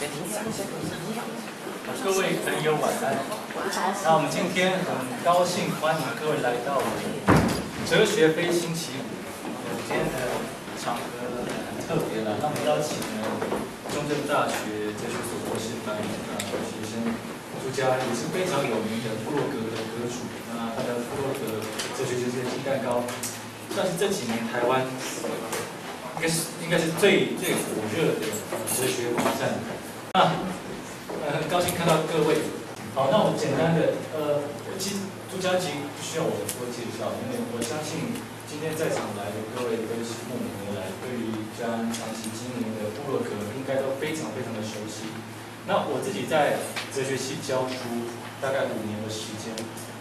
各位朋友晚安。那我们今天很高兴欢迎各位来到哲学非星期五。今天的场合很特别了，那我们邀请了中正大学哲学所博士班的学生朱家，也是非常有名的布洛格的阁主。那他的布洛格哲学就是鸡蛋糕，算是这几年台湾应该是应该是最最火热的哲学网站。那呃很高兴看到各位。好，那我简单的呃，其实朱家其实不需要我多介绍，因为我相信今天在场来的各位都是慕名而来，对于家长期经营的部落格应该都非常非常的熟悉。那我自己在哲学系教书大概五年的时间，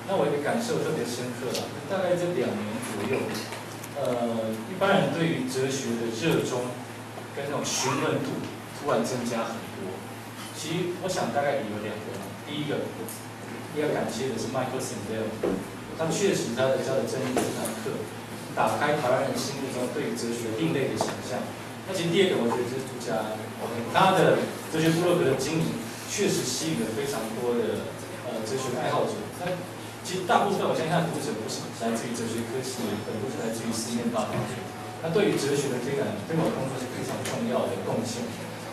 那我的感受特别深刻了，大概这两年左右，呃，一般人对于哲学的热衷跟那种询问度突然增加很。其实我想大概有两个。第一个要感谢的是 Michael Sandel，他确实他的教的真理这堂课，打开台湾人心目中对于哲学另类的想象。那其实第二个，我觉得就是朱家安，他的哲学部落格的经营，确实吸引了非常多的呃哲学爱好者。那其实大部分我相信他的读者不是来自于哲学科系，很多是来自于四面八方。那对于哲学的推广推广工作是非常重要的贡献。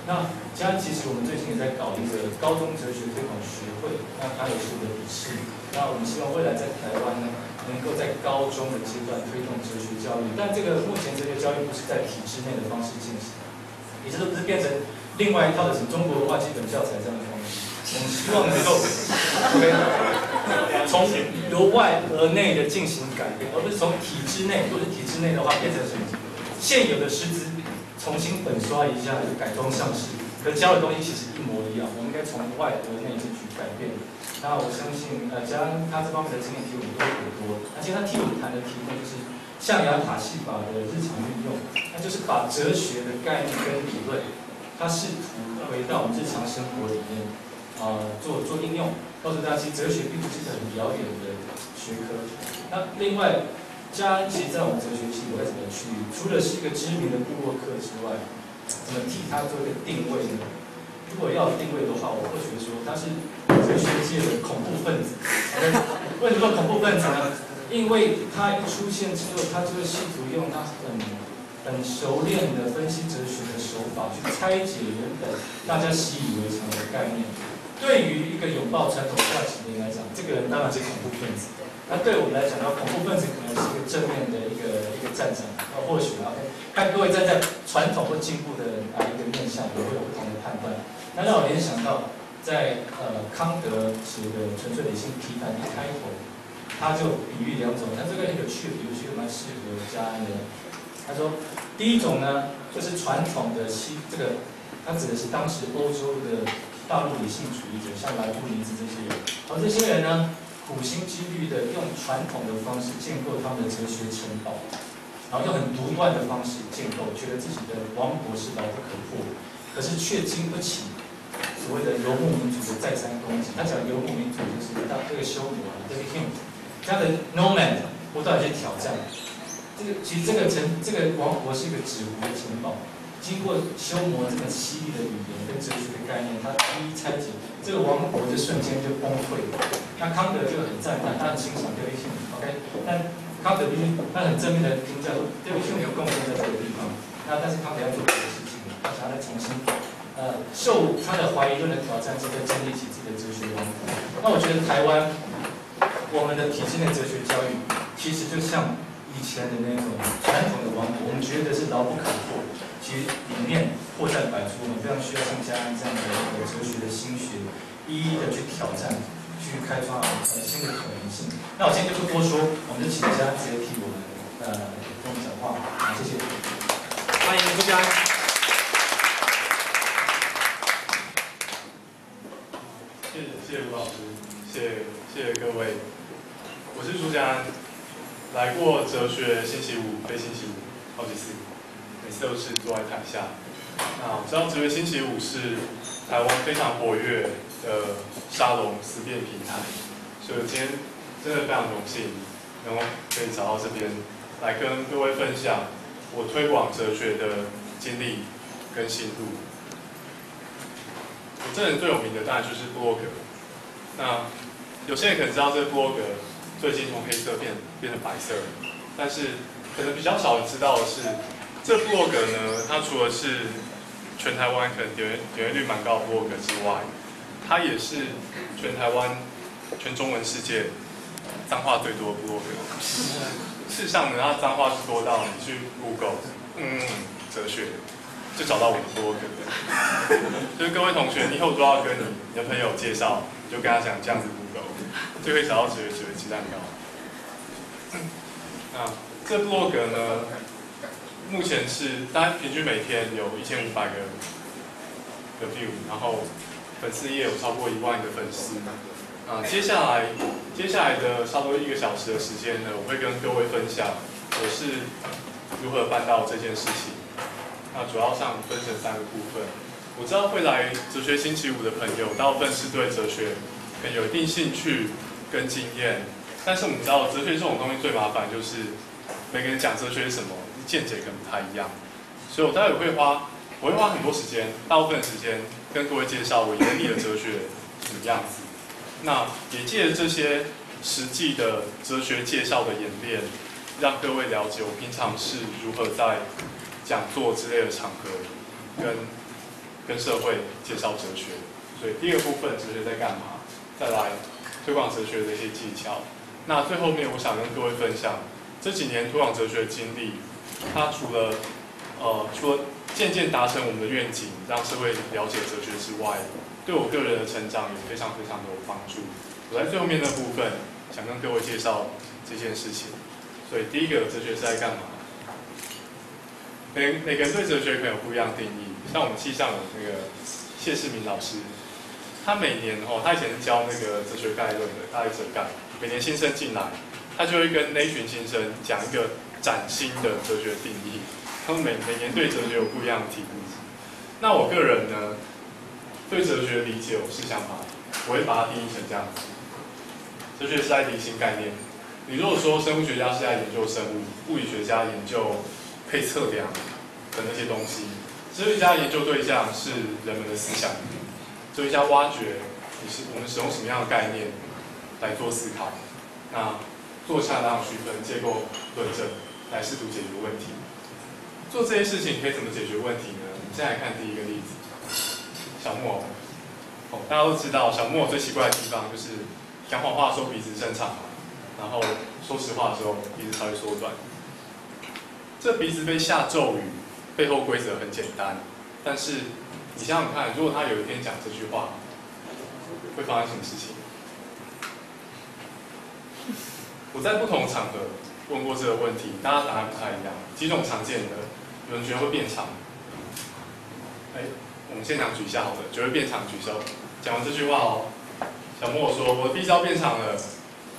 那现在其实我们最近也在搞一个高中哲学推广学会，那它也是我的理事。那我们希望未来在台湾呢，能够在高中的阶段推动哲学教育。但这个目前哲学教育不是在体制内的方式进行，也就是不是变成另外一套的什么中国文化基本教材这样的方式。我们希望能够从由外而内的进行改变，而不是从体制内。如果是体制内的话，变成什么？现有的师资。重新粉刷一下，改装上市，可教的东西其实一模一样。我们应该从外而内进去改变。那我相信，呃，嘉恩他这方面的经验比我们多很多。而且他替我们谈的题目就是象牙塔戏法的日常运用，那就是把哲学的概念跟理论，他试图回到我们日常生活里面，啊，做做应用，告诉大家，其实哲学并不是很遥远的学科。那另外。嘉恩其实在我们哲学系，我会怎么去？除了是一个知名的布洛克之外，怎么替他做一个定位呢？如果要定位的话，我会觉得说他是哲学界的恐怖分子。为什么恐怖分子呢？因为他一出现之后，他就会试图用他很很熟练的分析哲学的手法去拆解原本大家习以为常的概念。对于一个拥抱传统价值的人来讲，这个人当然是恐怖分子。那对我们来讲，呢，恐怖分子可能是一个正面的一个一个战场，那或许 OK，看各位站在传统或进步的啊一个面向，也会有不同的判断。那让我联想到，在呃康德写的《纯粹理性批判》一开头，他就比喻两种，那这个很有趣，有些蛮适合加安的。他说，第一种呢，就是传统的西这个，他指的是当时欧洲的大陆理性主义者，像莱布尼兹这些人，而这些人呢。苦心积虑的用传统的方式建构他们的哲学城堡，然后用很独断的方式建构，觉得自己的王国是牢不可破，可是却经不起所谓的游牧民族的再三攻击。他讲游牧民族就是当这个修女啊，这个 him，他的 nomad 不断去挑战。这个其实这个城这个王国是一个纸糊的城堡。经过修磨这么犀利的语言跟哲学的概念，他一一拆解，这个王国就瞬间就崩溃。那康德就很赞叹，他很欣赏德维逊，OK？但康德必须他很正面的评价说，德维逊有贡献在这个地方。那但是康德要做别的事情，他想要再重新，呃，受他的怀疑论的挑战，之后建立起自己的哲学王国。那我觉得台湾我们的体制内哲学教育，其实就像以前的那种传统的王国，我们觉得是牢不可破。其实里面破绽百出，我们非常需要像嘉安这样的一个哲学的心学，一一的去挑战，去开发呃新的可能性。那我今天就不多说，我们就请嘉安直接替我们呃跟我们讲话，好，谢谢。欢迎朱嘉安。谢谢谢谢吴老师，谢谢谢谢各位，我是朱家安，来过哲学星期五非星期五好几次。每次都是坐在台下。那我知道哲学星期五是台湾非常活跃的沙龙思辨平台，所以今天真的非常荣幸能够可以找到这边来跟各位分享我推广哲学的经历跟心路。我这人最有名的当然就是布洛格。那有些人可能知道这布洛格最近从黑色变变成白色了，但是可能比较少人知道的是，这布洛格呢，它除了是全台湾可能点点阅率蛮高的布洛格之外，它也是全台湾全中文世界脏话最多的布洛格。事实上呢，它脏话是多到你去 Google，嗯，哲学。就找到我的博客的，就是各位同学，你以后都要跟你的朋友介绍，就跟他讲这样子 Google，就会找到哲学鸡蛋糕。啊，这部落格呢，目前是大概平均每天有一千五百个的 view，然后粉丝也有超过一万个粉丝。啊，接下来接下来的差不多一个小时的时间呢，我会跟各位分享我是如何办到这件事情。那主要上分成三个部分。我知道会来哲学星期五的朋友，大部分是对哲学很有一定兴趣跟经验。但是我们知道，哲学这种东西最麻烦就是每个人讲哲学什么，见解可能不太一样。所以我待会会花，我会花很多时间，大部分时间跟各位介绍我眼里的哲学什么样子。那也借着这些实际的哲学介绍的演练，让各位了解我平常是如何在。讲座之类的场合，跟跟社会介绍哲学，所以第二部分哲学在干嘛？再来推广哲学的一些技巧。那最后面我想跟各位分享这几年推广哲学的经历，它除了呃除了渐渐达成我们的愿景，让社会了解哲学之外，对我个人的成长也非常非常的有帮助。我在最后面的部分想跟各位介绍这件事情。所以第一个哲学是在干嘛？每每个人对哲学可能有不一样定义，像我们系上有那个谢世明老师，他每年哦，他以前是教那个哲学概论的大一哲概，每年新生进来，他就会跟那群新生讲一个崭新的哲学定义，他们每每年对哲学有不一样的题目。那我个人呢，对哲学理解我是想法，我会把它定义成这样子：哲学是在提新概念。你如果说生物学家是在研究生物，物理学家研究。可测量的那些东西，哲学家研究对象是人们的思想，哲学家挖掘你是我们使用什么样的概念来做思考，那做恰当区分、结构论证来试图解决问题。做这些事情可以怎么解决问题呢？我们先来看第一个例子，小木偶。哦，大家都知道小木偶最奇怪的地方就是讲谎话的时候鼻子伸长，然后说实话的时候鼻子才会缩短。这鼻子被下咒语，背后规则很简单，但是你想想看，如果他有一天讲这句话，会发生什么事情？我在不同场合问过这个问题，大家答案不太一样。几种常见的，有人觉得会变长。哎，我们现场举一下好了，觉得变长举手。讲完这句话哦，小莫说我的鼻子要变长了，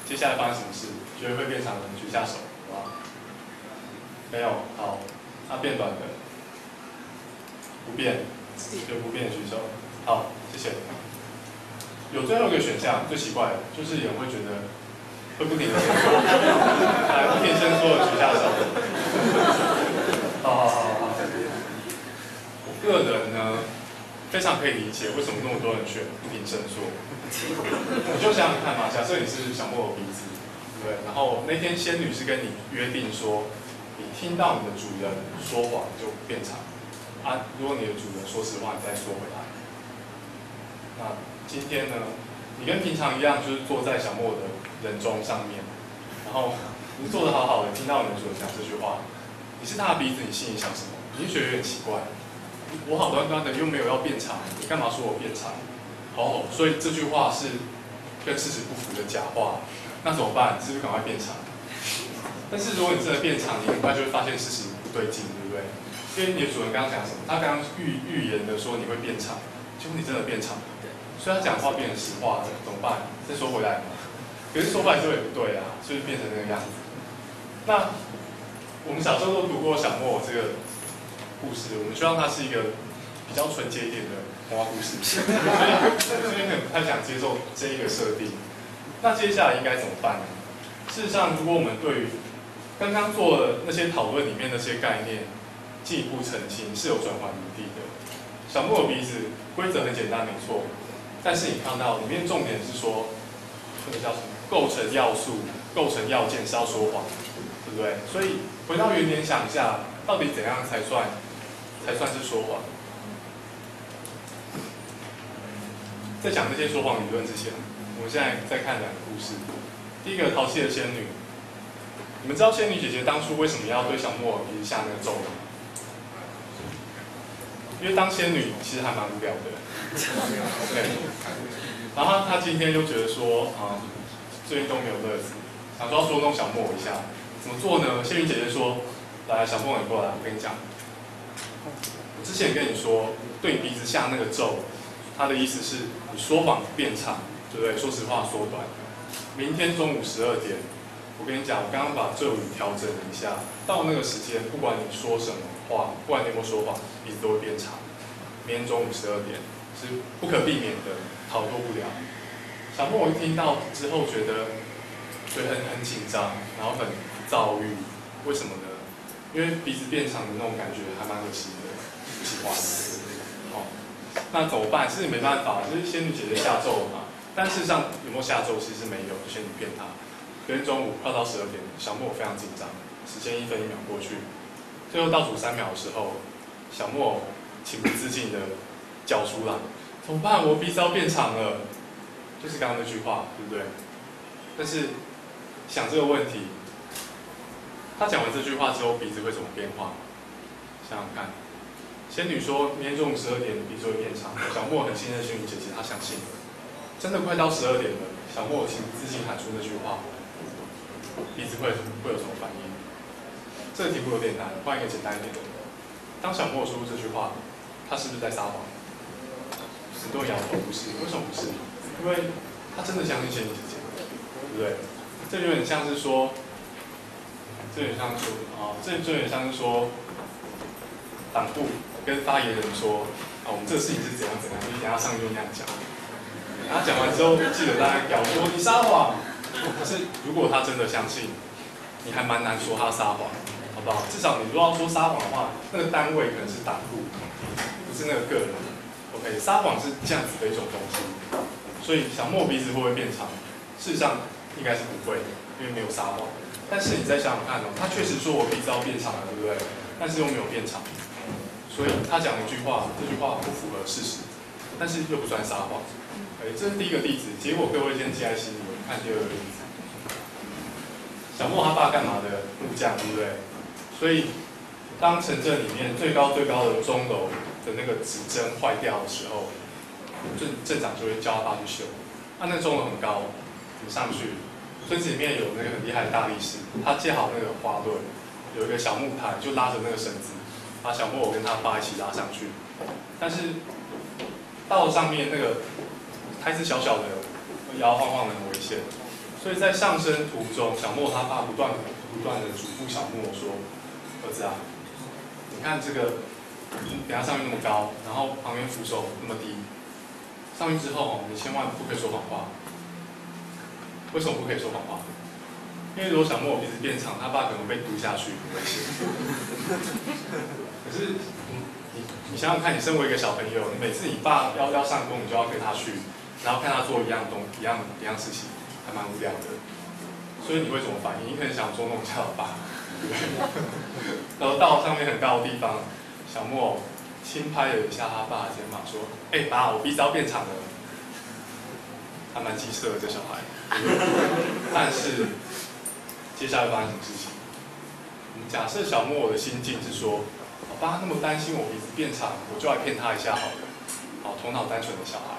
接下来发生什么事？觉得会变长的举下手。没有，好，它变短的，不变，就不变举手，好，谢谢。有最后一个选项，最奇怪的，就是有人会觉得会不停的伸缩，来不停伸缩的举下手。好好好好，我个人呢，非常可以理解为什么那么多人选不停伸缩。你就想想看嘛，假设你是小木偶鼻子，对，然后那天仙女是跟你约定说。你听到你的主人说谎就变长啊！如果你的主人说实话，你再说回来。那今天呢，你跟平常一样，就是坐在小莫的人中上面，然后你做的好好的，听到你的主人讲这句话，你是他的鼻子，你心里想什么？你就觉得有点奇怪。我好端端的又没有要变长，你干嘛说我变长？好，所以这句话是跟事实不符的假话，那怎么办？是不是赶快变长？但是如果你真的变长，你很快就会发现事情不对劲，对不对？因为你的主人刚刚讲什么？他刚刚预预言的说你会变长，结果你真的变长了。所以他讲话变成实话了，怎么办？再说回来嘛。可是说回来之后也不对啊，就是变成那个样子。那我们小时候都读过小莫这个故事，我们希望它是一个比较纯洁一点的童话故事，所以所以可能不太想接受这一个设定。那接下来应该怎么办呢？事实上，如果我们对于刚刚做的那些讨论里面那些概念，进一步澄清是有转换余地的。小木偶鼻子规则很简单，没错。但是你看到里面重点是说，那个叫什么？构成要素、构成要件是要说谎，对不对？所以回到原点想一下，到底怎样才算才算是说谎？在讲这些说谎理论之前，我们现在再看两个故事。第一个淘气的仙女，你们知道仙女姐姐当初为什么要对小木偶鼻子下那个咒吗？因为当仙女其实还蛮无聊的，对。然后她今天就觉得说，啊，最近都没有乐子，想说要捉弄小莫一下，怎么做呢？仙云姐姐说，来，小莫你过来，我跟你讲，我之前跟你说，对你鼻子下那个咒，它的意思是你说谎变长，对不对？说实话缩短。明天中午十二点，我跟你讲，我刚刚把咒语调整了一下，到那个时间，不管你说什么话，不管你有没有说谎，鼻子都会变长。明天中午十二点是不可避免的，逃脱不了。小莫我一听到之后，觉得所以很很紧张，然后很躁郁。为什么呢？因为鼻子变长的那种感觉还蛮恶心的，不喜欢。好，那怎么办？其实没办法，就是仙女姐姐下咒嘛。但事实上有没有下咒，其实没有，仙女骗他。昨天中午快到十二点，小莫非常紧张，时间一分一秒过去，最后倒数三秒的时候，小莫情不自禁的叫出来：“怎么办？我鼻子要变长了。”就是刚刚那句话，对不对？但是想这个问题，他讲完这句话之后，鼻子会怎么变化？想想看，仙女说明天中午十二点鼻子会变长，小莫很信任仙女姐姐，她相信。真的快到十二点了，小莫情自信喊出那句话，鼻子会会有什么反应？这个题目有点难，换一个简单一点的。当小莫说出这句话，他是不是在撒谎？很多人摇头，不是。为什么不是？因为他真的相信仙女姐姐，对不对？这有点像是说，这有点像说啊，这就有点像是说，党部跟发言人说，啊，我们这个事情是怎样怎样，你等下上就那样讲。他讲完之后，记得大家讲说你撒谎。可是如果他真的相信，你还蛮难说他撒谎，好不好？至少你如果要说撒谎的话，那个单位可能是党部，不是那个个人。OK，撒谎是这样子的一种东西。所以小莫鼻子会不会变长？事实上应该是不会，因为没有撒谎。但是你再想想看哦，他确实说我鼻子要变长了，对不对？但是又没有变长，所以他讲一句话，这句话不符合事实，但是又不算撒谎。哎，这是第一个例子。结果各位先记在心里。看第二个例子，小莫他爸干嘛的？木匠，对不对？所以当城镇里面最高最高的钟楼的那个指针坏掉的时候，镇镇长就会叫他爸去修。他那钟楼很高，你上去，村子里面有那个很厉害的大力士，他借好那个花盾，有一个小木台，就拉着那个绳子，把小莫我跟他爸一起拉上去。但是到上面那个。还是小小的，摇摇晃晃的很危险，所以在上升途中，小莫他爸不断不断的嘱咐小莫说：“儿子啊，你看这个，等下上面那么高，然后旁边扶手那么低，上去之后，你千万不可以说谎话。为什么不可以说谎话？因为如果小莫鼻子变长，他爸可能被毒下去，很危险。可是你你想想看，你身为一个小朋友，你每次你爸要要上工，你就要跟他去。”然后看他做一样东一样一样事情，还蛮无聊的。所以你会怎么反应？你可能想捉弄一下爸，然后到上面很高的地方，小莫轻拍了一下他爸的肩膀，说：“哎，爸，我鼻子要变长了。”还蛮机车的这小孩。但是接下来发生什么事情？假设小莫的心境是说：“我爸那么担心我鼻子变长，我就来骗他一下好了。”好，头脑单纯的小孩。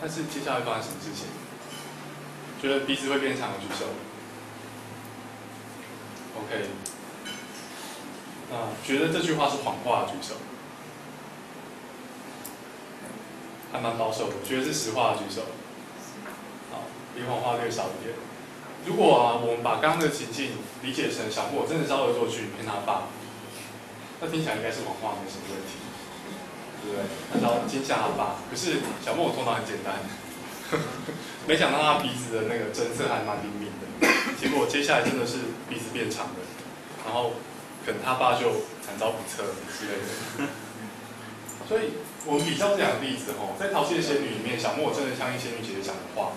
但是接下来发生什么事情？觉得鼻子会变长的举手。OK。啊，觉得这句话是谎话的举手。还蛮保守的，觉得是实话的举手。好，比谎话略少一点。如果啊，我们把刚刚的情境理解成小莫真的是恶作剧骗他爸，那听起来应该是谎话，没什么问题。对不对？他要惊吓他爸，可是小莫我头脑很简单，没想到他鼻子的那个针色还蛮灵敏的，结果接下来真的是鼻子变长了，然后可能他爸就惨遭不测之类的。所以我们比较这两个例子哦，在《淘气的仙女》里面，小莫真的相信仙女姐姐讲的话，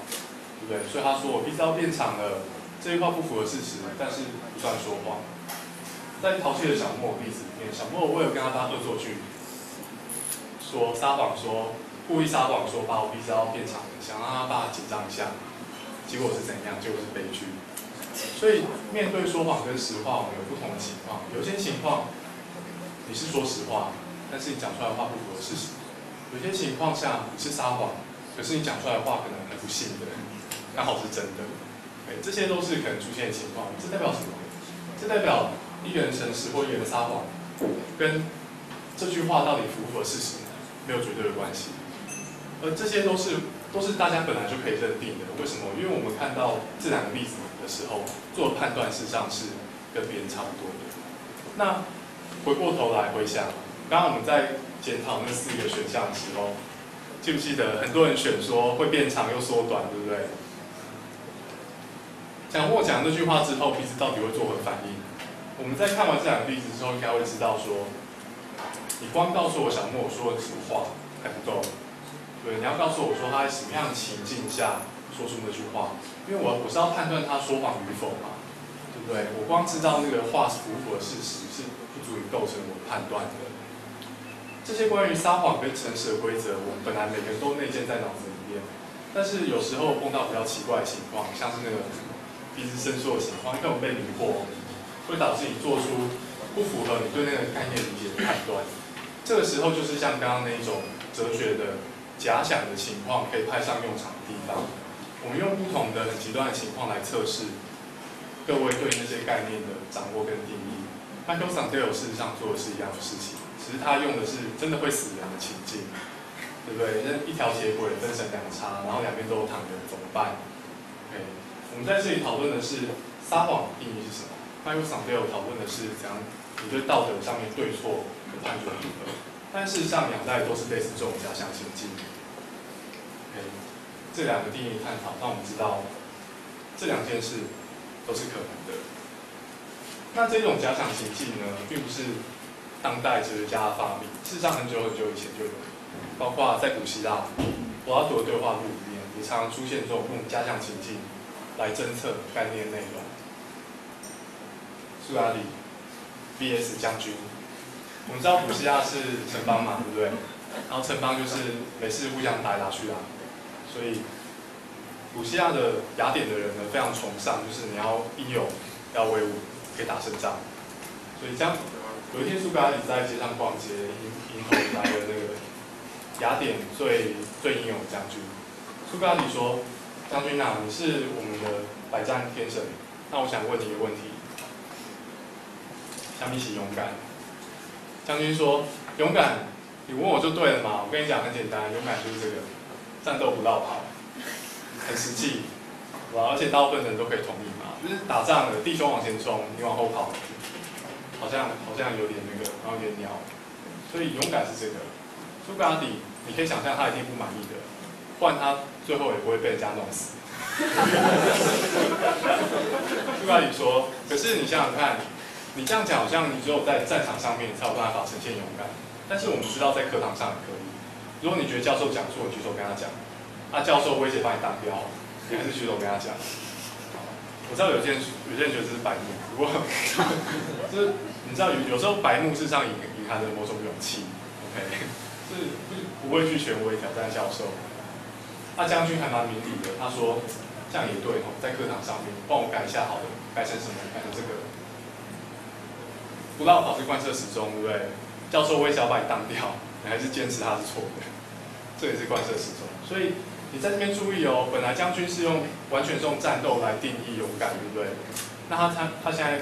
对不对？所以他说我鼻子要变长了，这句话不符合事实，但是不算说谎。在淘气的小莫例子里面，小莫为了跟他爸恶作剧，说撒谎说故意撒谎说把我鼻子要变长了，想让他爸紧张一下，结果是怎样？结果是悲剧。所以面对说谎跟实话，我们有不同的情况。有些情况你是说实话，但是你讲出来的话不符合事实；有些情况下你是撒谎，可是你讲出来的话可能很不幸的，刚好是真的。哎，这些都是可能出现的情况。这代表什么？这代表一个人诚实或一个人撒谎，跟这句话到底符不符合事实，没有绝对的关系。而这些都是都是大家本来就可以认定的。为什么？因为我们看到这两个例子。时候做判断，事实上是跟别人差不多的。那回过头来回想，刚刚我们在检讨那四个选项的时候，记不记得很多人选说会变长又缩短，对不对？讲我讲这句话之后，鼻子到底会作何反应？我们在看完这两个例子之后，应该会知道说，你光告诉我小莫说的什么话还不够，对，你要告诉我说他在什么样的情境下。说出那句话，因为我我是要判断他说谎与否嘛，对不对？我光知道那个话是符不符合事实，是不足以构成我判断的。这些关于撒谎跟诚实的规则，我们本来每个人都内建在脑子里面，但是有时候碰到比较奇怪的情况，像是那个鼻子伸缩的情况，因为我们被迷惑，会导致你做出不符合你对那个概念理解的判断。这个时候就是像刚刚那一种哲学的假想的情况，可以派上用场的地方。我们用不同的很极端的情况来测试各位对那些概念的掌握跟定义。那 g o s a n d a l e 事实上做的是一样的事情，只是他用的是真的会死人的情境，对不对？那一条铁轨分成两叉，然后两边都有躺人，怎么办？OK，我们在这里讨论的是撒谎定义是什么 g o s a n d a l e 讨论的是怎样你对道德上面对错的判断如何。但事实上两代都是类似这种假想情境。这两个定义探讨，让我们知道这两件事都是可能的。那这种假想情境呢，并不是当代哲学家发明，事实上很久很久以前就有，包括在古希腊柏拉图的对话录里面，也常常出现这种用假想情境来侦测概念内容。苏格拉底 VS 将军，我们知道古希腊是城邦嘛，对不对？然后城邦就是每次互相打来打去啊。所以，古希腊的雅典的人呢，非常崇尚，就是你要英勇，要威武，可以打胜仗。所以，将有一天苏格拉底在街上逛街，迎迎头来了那个雅典最最英勇的将军。苏格拉底说：“将军啊，你是我们的百战天神，那我想问你一个问题：相比起勇敢，将军说，勇敢，你问我就对了嘛。我跟你讲很简单，勇敢就是这个。”战斗不绕跑，很实际，哇！而且大部分人都可以同意嘛，打仗的弟兄往前冲，你往后跑，好像好像有点那个，然后有点鸟，所以勇敢是这个。苏格拉底，你可以想象他一定不满意的，不然他最后也不会被人家弄死。苏格拉底说：“可是你想想看，你这样讲好像你只有在战场上面才有办法呈现勇敢，但是我们知道在课堂上也可以。”如果你觉得教授讲错，举手跟他讲。啊，教授威胁把你当掉，你还是举手跟他讲。我知道有些人有些人觉得这是白目，不过 就是你知道有有时候白目是上隐隐含着某种勇气。OK，是不不畏惧权威挑战教授。那将军还蛮明理的，他说这样也对哦，在课堂上面帮我改一下好了，改成什么？改成这个。不绕跑是贯彻始终，对不对？教授威胁要把你当掉。你还是坚持他是错的，这也是贯彻始终。所以你在这边注意哦，本来将军是用完全是用战斗来定义勇敢，对不对？那他他他现在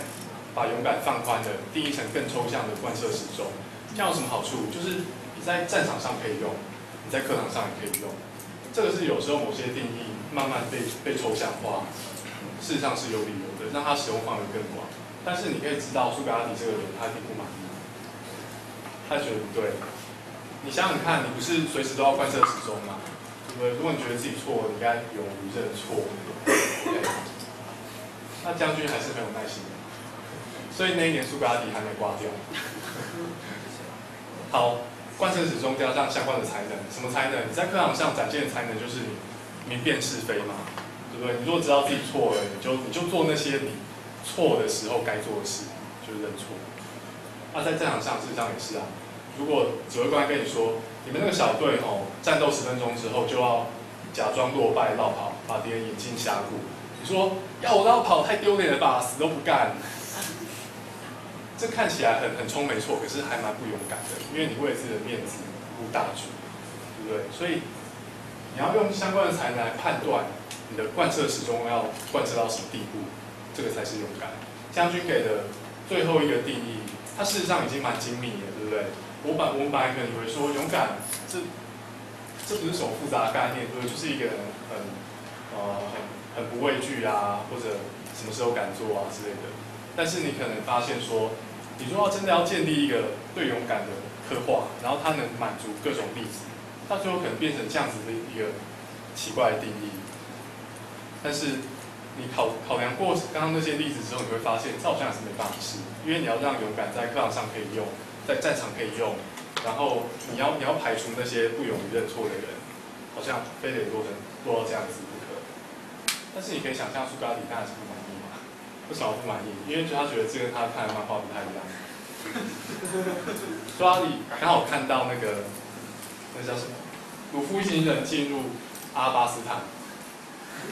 把勇敢放宽了，定义成更抽象的贯彻始终。这样有什么好处？就是你在战场上可以用，你在课堂上也可以用。这个是有时候某些定义慢慢被被抽象化，事实上是有理由的，让它使用范围更广。但是你可以知道苏格拉底这个人他一定不满意，他觉得不对。你想想看，你不是随时都要贯彻始终吗？对不对？如果你觉得自己错，你应该勇于认错。那将军还是很有耐心的，所以那一年苏格拉底还没挂掉。好，贯彻始终加上相关的才能，什么才能？你在课堂上展现的才能就是你明辨是非嘛，对不对？你如果知道自己错了，你就你就做那些你错的时候该做的事，就是认错。那在战场上事实上也是啊，如果指挥官跟你说，你们那个小队哦，战斗十分钟之后就要假装落败绕跑，把敌人引进峡谷，你说要我绕跑太丢脸了吧，死都不干。这看起来很很冲没错，可是还蛮不勇敢的，因为你为了自己的面子不顾大局，对不对？所以你要用相关的才能来判断你的贯彻始终要贯彻到什么地步，这个才是勇敢。将军给的最后一个定义，它事实上已经蛮精密的，对不对？我本我们本来可能以为说勇敢这这不是什么复杂的概念，对？就是一个人很呃很很不畏惧啊，或者什么时候敢做啊之类的。但是你可能发现说。你说要真的要建立一个对勇敢的刻画，然后它能满足各种例子，到最后可能变成这样子的一个奇怪的定义。但是你考考量过刚刚那些例子之后，你会发现这好像是没办法试，因为你要让勇敢在课堂上可以用，在战场可以用，然后你要你要排除那些不勇于认错的人，好像非得做成做到这样子不可。但是你可以想象苏格拉底当然是不满意嘛。为什么不满意？因为就他觉得这跟他看的漫画不太一样。所以刚好看到那个那叫什么？鲁夫一行人进入阿巴斯坦。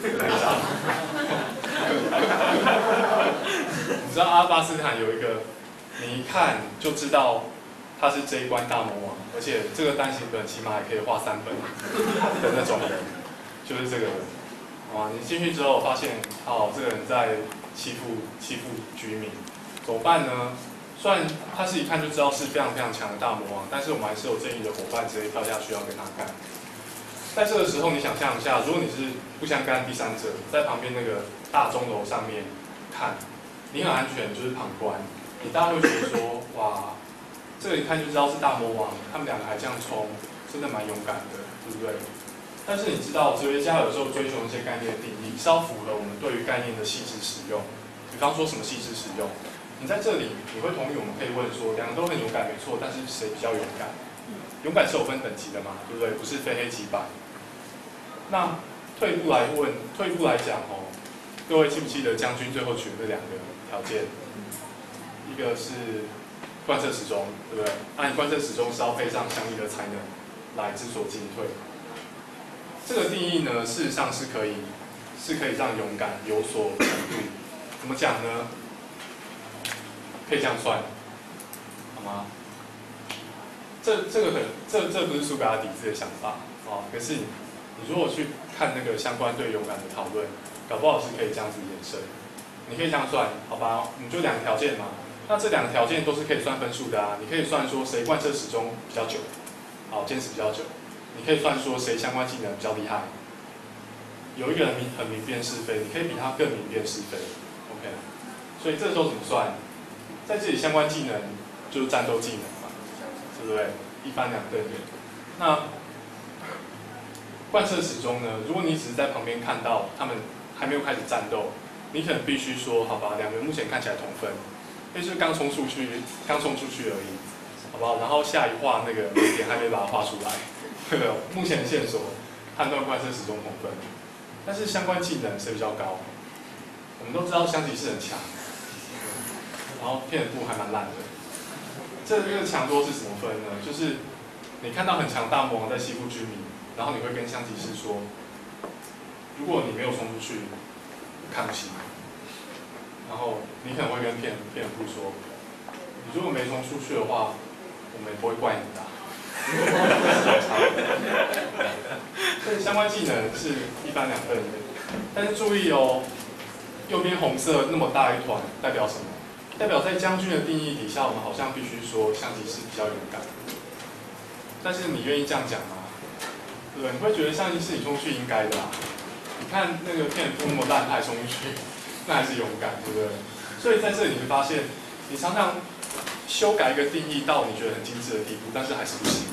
等一下你知道阿巴斯坦有一个，你一看就知道他是这一关大魔王，而且这个单行本起码还可以画三本的那种人，就是这个人。哇！你进去之后发现，哦，这个人在。欺负欺负居民，怎么办呢？虽然他是一看就知道是非常非常强的大魔王，但是我们还是有正义的伙伴直接跳下去要跟他干。在这个时候，你想象一下，如果你是不相干第三者，在旁边那个大钟楼上面看，你很安全，就是旁观，你大家会觉得说，哇，这个一看就知道是大魔王，他们两个还这样冲，真的蛮勇敢的，对不对？但是你知道，哲学家有时候追求一些概念的定义，稍符合我们对于概念的细致使用。比方说什么细致使用？你在这里，你会同意我们可以问说，两个都很勇敢，没错，但是谁比较勇敢？勇敢是有分等级的嘛，对不对？不是非黑即白。那退一步来问，退一步来讲哦，各位记不记得将军最后取的这两个条件？一个是贯彻始终，对不对？那你贯彻始终是要配上相应的才能来知所进退。这个定义呢，事实上是可以，是可以让勇敢有所程度。怎么讲呢？可以这样算，好吗？这这个很，这这不是苏格拉底自己的想法啊。可是你如果去看那个相关对勇敢的讨论，搞不好是可以这样子延伸。你可以这样算，好吧？你就两个条件嘛。那这两个条件都是可以算分数的啊。你可以算说谁贯彻始终比较久，好，坚持比较久。你可以算说谁相关技能比较厉害，有一个人明很明辨是非，你可以比他更明辨是非，OK？所以这时候怎么算？在这里相关技能就是战斗技能嘛，对不对？一翻两瞪眼。那贯彻始终呢？如果你只是在旁边看到他们还没有开始战斗，你可能必须说，好吧，两个人目前看起来同分，那就是刚冲出去，刚冲出去而已，好不好？然后下一画那个点还没把它画出来。目前线索判断贯彻始终同分，但是相关技能谁比较高？我们都知道香吉士很强，然后骗人部还蛮烂的。这个强弱是怎么分呢？就是你看到很强大魔王在欺负居民，然后你会跟香吉士说，如果你没有冲出去，看不起。然后你可能会跟骗骗人部说，你如果没冲出去的话，我们也不会怪你的。所以相关技能是一般两分的，但是注意哦，右边红色那么大一团代表什么？代表在将军的定义底下，我们好像必须说象棋是比较勇敢。但是你愿意这样讲吗？对？你会觉得象棋是你冲去应该的啊？你看那个骗夫那么烂，他还冲去，那还是勇敢，对不对？所以在这里你会发现，你常常。修改一个定义到你觉得很精致的地步，但是还是不行。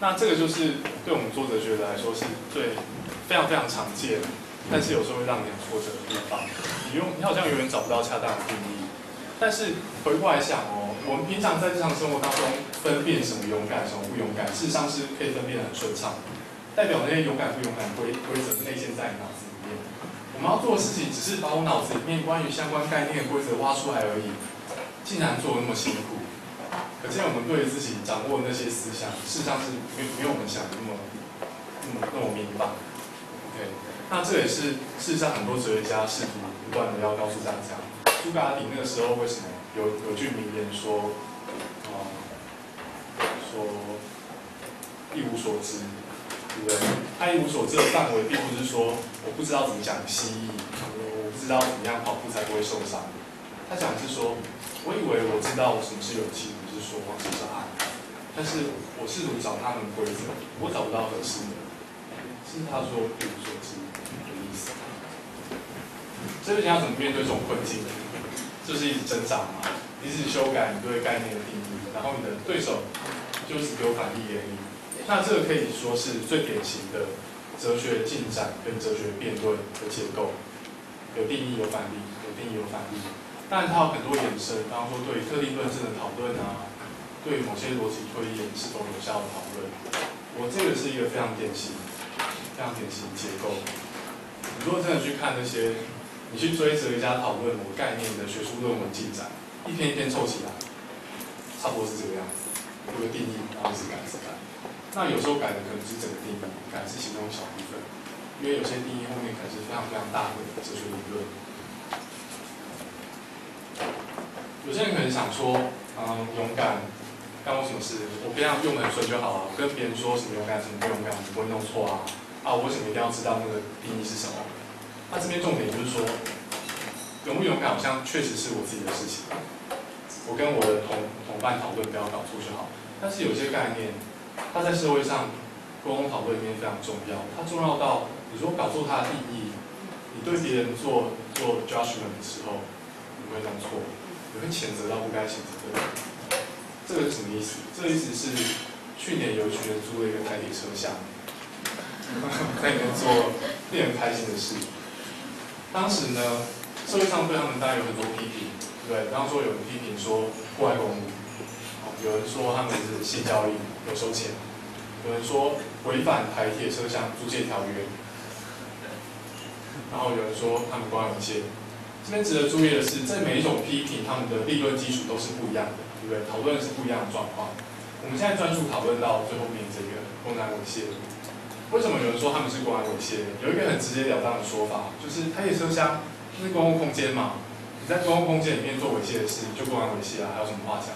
那这个就是对我们做哲学的来说是最非常非常常见，但是有时候会让你很挫折的地方。你用你好像永远找不到恰当的定义。但是回过来想哦，我们平常在日常生活当中分辨什么勇敢，什么不勇敢，事实上是可以分辨得很顺畅。代表那些勇敢不勇敢规规则内建在你脑子。们要做的事情只是把我脑子里面关于相关概念规则挖出来而已，竟然做的那么辛苦。可见我们对自己掌握的那些思想，事实上是没没有我们想的那么那么那么明白。OK，那这也是事实上很多哲学家试图不断的要告诉大家，苏格拉底那个时候为什么有有句名言说，啊，说一无所知。对？他一无所知的范围，并不是说我不知道怎么讲蜥蜴，我不知道怎么样跑步才不会受伤。他讲的是说，我以为我知道什么是勇气，不是说谎，是爱。但是我试图找他们规则，我找不到合适的。是他说一无所知的意思。这个你要怎么面对这种困境？就是一直挣扎嘛，一直修改你对概念的定义，然后你的对手就是给我反例言语。那这个可以说是最典型的哲学进展跟哲学辩论的结构，有定义有反例，有定义有反例。但它有很多衍生，比方说对特定论证的讨论啊，对某些逻辑推演是否有效的讨论。我这个是一个非常典型、非常典型结构。你如果真的去看那些，你去追哲学家讨论某概念的学术论文进展，一篇一篇凑起来，差不多是这个样子，有个定义，然后是改是改。那有时候改的可能是整个定义，改是其中一小部分，因为有些定义后面可能是非常非常大的哲学理论。有些人可能想说，嗯，勇敢干我什么事？我平常用的很顺就好了。跟别人说什么勇敢，什么不勇敢，不会弄错啊。啊，我为什么一定要知道那个定义是什么？那这边重点就是说，勇不勇敢好像确实是我自己的事情，我跟我的同同伴讨论，不要搞错就好。但是有些概念。它在社会上沟通讨论里面非常重要，它重要到你说搞错它的定义，你对别人做做 judgment 的时候，你会弄错，你会谴责到不该谴责的人。这个是什么意思？这意思是去年有学租了一个台铁车厢，在里面做令人开心的事。当时呢，社会上对他们当然有很多批评，对不对？比方说有人批评说破坏公，有人说他们是性交易。有收钱，有人说违反台铁车厢租借条约，然后有人说他们关安猥亵。这边值得注意的是，在每一种批评，他们的立论基础都是不一样的，对不对？讨论是不一样的状况。我们现在专注讨论到最后面这个公安猥亵。为什么有人说他们是公安猥亵？有一个很直截了当的说法，就是台铁车厢是公共空间嘛，你在公共空间里面做猥亵的事，就公安猥亵啊，还有什么话讲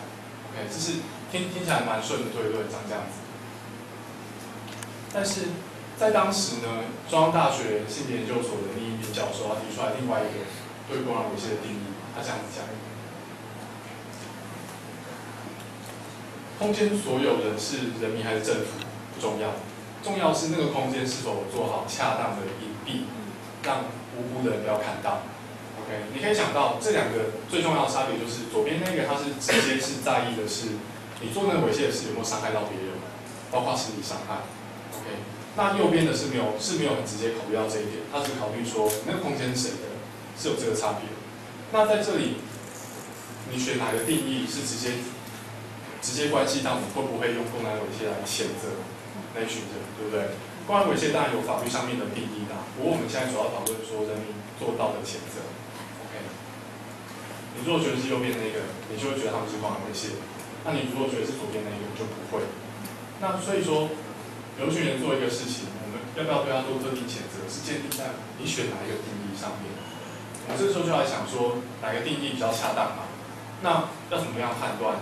？OK，这是。听听起来蛮顺的推论，长这样子。但是在当时呢，中央大学性别研究所的另一名教授，他提出来另外一个对公然猥亵的定义，他这样子讲：空间所有人是人民还是政府不重要，重要是那个空间是否做好恰当的隐蔽，让无辜的人不要看到。OK，你可以想到这两个最重要的差别就是，左边那个他是直接是在意的是。你做那个猥亵的事有没有伤害到别人，包括身体伤害？OK，那右边的是没有是没有很直接考虑到这一点，他只考虑说那个空间是谁的，是有这个差别。那在这里，你选哪个定义是直接直接关系到你会不会用公然猥亵来谴责那群人，对不对？公然猥亵当然有法律上面的定义啦，不过我们现在主要讨论说人民做到的谴责。OK，你如果觉得是右边那个，你就会觉得他们是公然猥亵。那你如果觉得是左边那一个，就不会。那所以说，有群人做一个事情，我们要不要对他做特定谴责，是建立在你选哪一个定义上面。我们这时候就来想说，哪个定义比较恰当嘛？那要怎么样判断？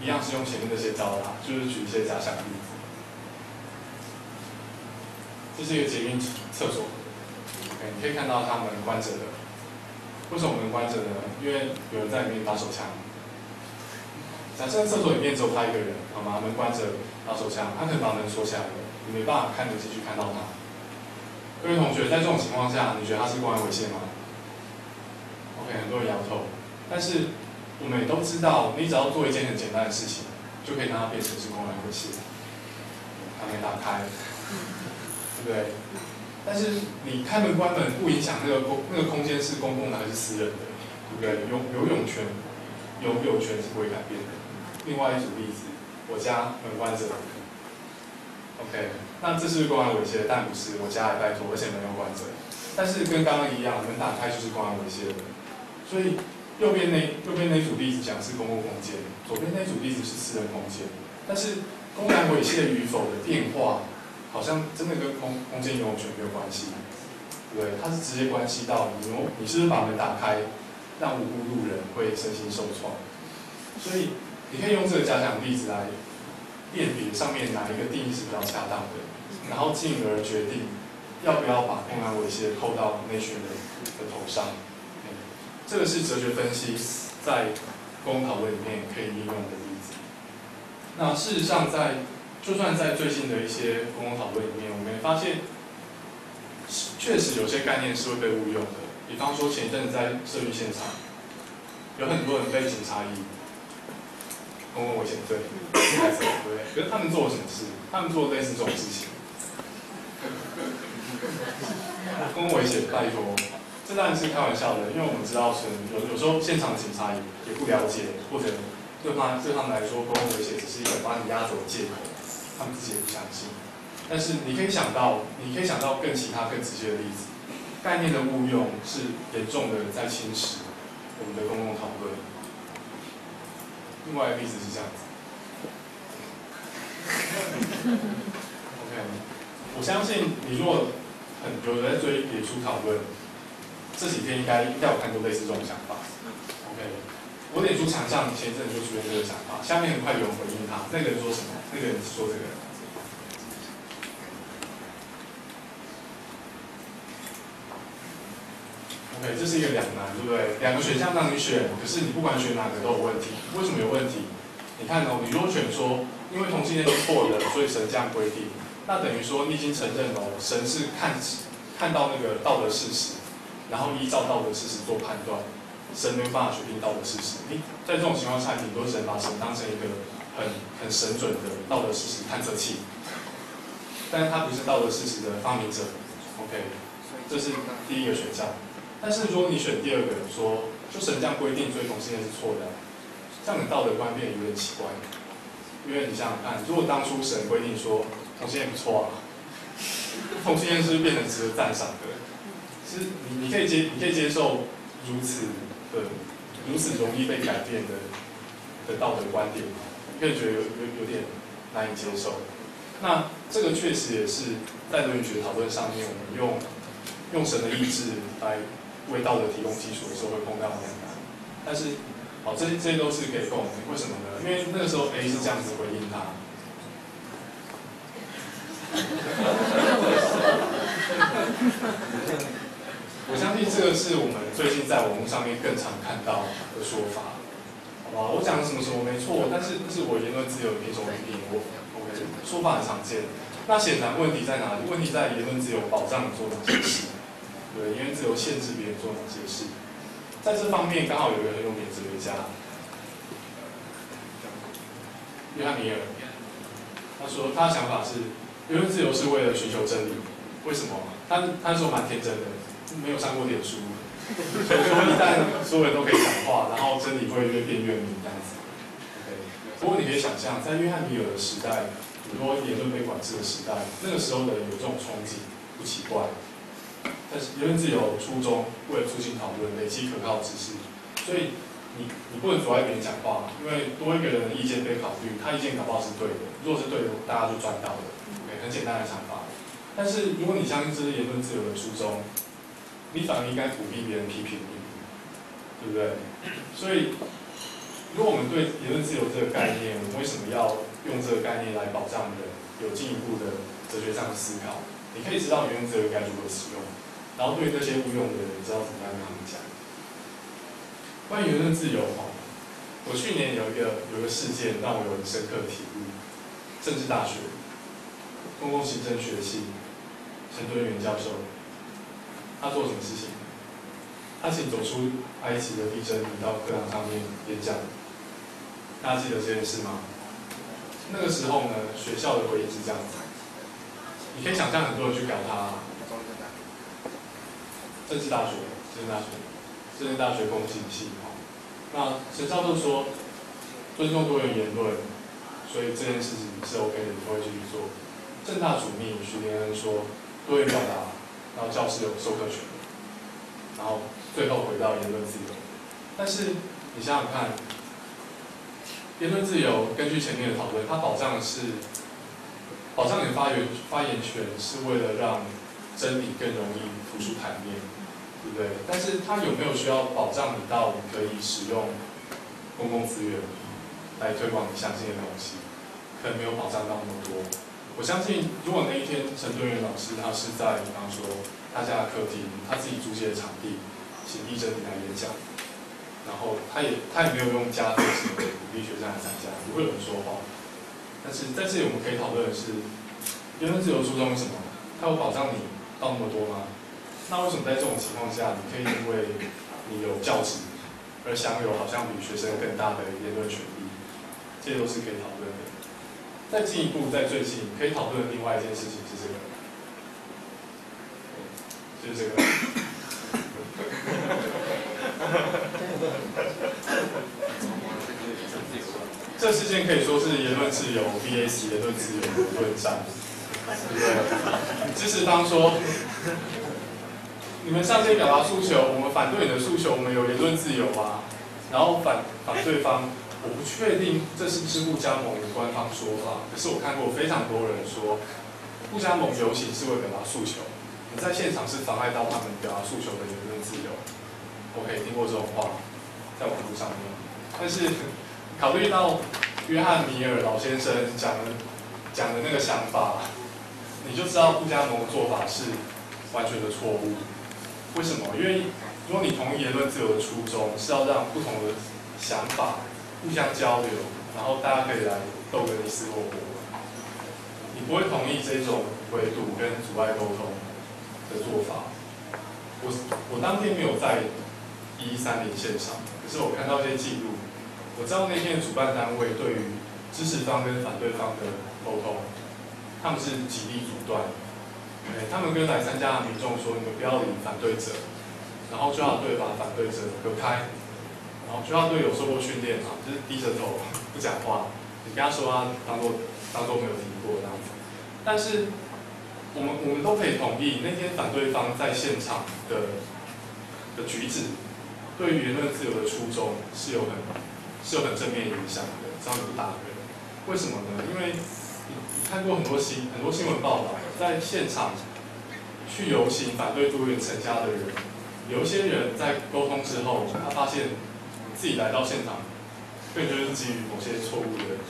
一样是用前面那些招啦，就是举一些假想例子。这是一个捷运厕所你可以看到它门关着的。为什么门关着呢？因为有人在里面打手枪。假设厕所里面只有他一个人，好吗？门关着，拿手枪，他可能把门锁起来了，你没办法看着进去看到他。各位同学，在这种情况下，你觉得他是公然猥亵吗？OK，很多人摇头。但是我们也都知道，你只要做一件很简单的事情，就可以让他变成是公然猥亵。他没打开，对不对？但是你开门关门不影响那个公那个空间是公共的还是私人的，对不对？游游泳圈。拥有权是不会改变的。另外一组例子，我家门关着。OK，那这是公安猥亵，但不是我家还拜托，而且门又关着。但是跟刚刚一样，门打开就是公安猥亵的。所以右边那右边那组例子讲是公共空间，左边那组例子是私人空间。但是公然猥亵与否的变化，好像真的跟空空间拥有权没有关系，对它是直接关系到你有你是不是把门打开，让无辜路人会身心受创。所以你可以用这个假想例子来。辨别上面哪一个定义是比较恰当的，然后进而决定要不要把公安猥亵扣到那群人的头上。这个是哲学分析在公共讨论里面可以应用的例子。那事实上，在就算在最近的一些公共讨论里面，我们也发现，确实有些概念是会被误用的。比方说前一阵子在社运现场，有很多人被警察以公共危险罪，对不对？可是他们做了什么事？他们做类似这种事情。公共危险，拜托，这当然是开玩笑的，因为我们知道，是有有时候现场的警察也也不了解，或者对方对他们来说，公共危险只是一个把你压走的借口，他们自己也不相信。但是你可以想到，你可以想到更其他更直接的例子，概念的误用是严重的在侵蚀我们的公共讨论。另外一个例子是这样子。OK，我相信你如果很有人追演出讨论，这几天应该应该有看过类似这种想法。OK，我脸书墙上前阵就出现这个想法，下面很快有人回应他，那个人说什么？那个人说这个。对这是一个两难，对不对？两个选项让你选，可是你不管选哪个都有问题。为什么有问题？你看哦，你如果选说，因为同性恋是错的，所以神这样规定，那等于说你已经承认了，神是看看到那个道德事实，然后依照道德事实做判断，神没有办法决定道德事实。你在这种情况下，很多人把神当成一个很很神准的道德事实探测器，但是他不是道德事实的发明者。OK，这是第一个选项。但是如果你选第二个，说就神这样规定，所以同性恋是错的，这样的道德观变有点奇怪。因为你想想看，如果当初神规定说同性恋不错啊，同性恋是变成值得赞赏的，是你你可以接你可以接受如此的如此容易被改变的的道德观点吗？你可以觉得有有有点难以接受。那这个确实也是在伦理学讨论上面，我们用用神的意志来。为道德提供基础的时候会碰到两难，但是，好，这这些都是给共鸣。为什么呢？因为那个时候 A 是这样子回应他。我相信这个是我们最近在网络上面更常看到的说法，好吧？我讲什么什么没错，但是这是我言论自由的一种语言，我 OK，说法很常见。那显然问题在哪里？问题在言论自由保障做哪些事？对，因为自由限制别人做哪些事，在这方面刚好有一个很有名的哲学家，约翰米尔，他说他的想法是，言论自由是为了寻求真理。为什么？他他说蛮天真的，没有上过点书，所以说一旦所有人都可以讲话，然后真理会越变越明这样子。OK，不过你可以想象，在约翰米尔的时代，很多言论被管制的时代，那个时候的有这种冲击，不奇怪。但是言论自由初衷为了促进讨论、累积可靠知识，所以你你不能阻碍别人讲话，因为多一个人的意见被考虑，他意见搞不好是对的，如果是对的，大家就赚到了。OK，很简单的想法。但是如果你相信这是言论自由的初衷，你反而应该鼓励别人批评你，对不对？所以，如果我们对言论自由这个概念，我们为什么要用这个概念来保障人有进一步的哲学上的思考？你可以知道言论自由该如何使用。然后对那些误用的人，你知道怎么样跟他们讲？关于言论自由哈，我去年有一个有一个事件让我有很深刻的体悟。政治大学公共行政学系陈敦元教授，他做什么事情？他请走出埃及的地震，到课堂上面演讲。大家记得这件事吗？那个时候呢，学校的回应是这样子：你可以想象很多人去搞他。政治大学，政治大学，政治大学公信系。那陈教授说，尊重多元言论，所以这件事情是 OK 的，都会继续做。正大主秘徐连恩说，多元表达，然后教师有授课权，然后最后回到言论自由。但是你想想看，言论自由根据前面的讨论，它保障的是保障你的发言发言权，是为了让真理更容易浮出台面，对不对？但是它有没有需要保障你到可以使用公共资源来推广你相信的东西？可能没有保障到那么多。我相信，如果那一天陈敦元老师他是在比方说他家的客厅，他自己租借的场地，请地震来演讲，然后他也他也没有用加费行为鼓励学生来参加，不会有人说话。但是在这里我们可以讨论的是，言论自由初衷是什么？它有保障你到那么多吗？那为什么在这种情况下，你可以因为你有教职而享有好像比学生更大的言论权利？这些都是可以讨论的。再进一步，在最近可以讨论的另外一件事情是这个，就是这个。这事件可以说是言论自由 VS 言论自由的论战，对不对？支持方说，你们上街表达诉求，我们反对你的诉求，我们有言论自由啊。然后反反对方。我不确定这是不是不加盟的官方说法，可是我看过非常多人说，不加盟游行是为表达诉求，你在现场是妨碍到他们表达诉求的言论自由。我可以听过这种话，在网络上面。但是考虑到约翰米尔老先生讲的讲的那个想法，你就知道不加盟的做法是完全的错误。为什么？因为如果你同意言论自由的初衷是要让不同的想法。互相交流，然后大家可以来斗个你死我活。你不会同意这种围堵跟阻碍沟通的做法。我我当天没有在一三零现场，可是我看到一些记录，我知道那天主办单位对于支持方跟反对方的沟通，他们是极力阻断。对，他们跟来参加的民众说：“你们不要理反对者，然后就要对把反对者隔开。”学校队有受过训练嘛？就是低着头不讲话，你跟他说他当做当做没有听过这样子。但是我们我们都可以同意，那天反对方在现场的的举止，对于言论自由的初衷是有很是有很正面影响的。这样子不打人，为什么呢？因为你看过很多新很多新闻报道，在现场去游行反对多元成家的人，有一些人在沟通之后，他发现。自己来到现场，更多是基于某些错误的、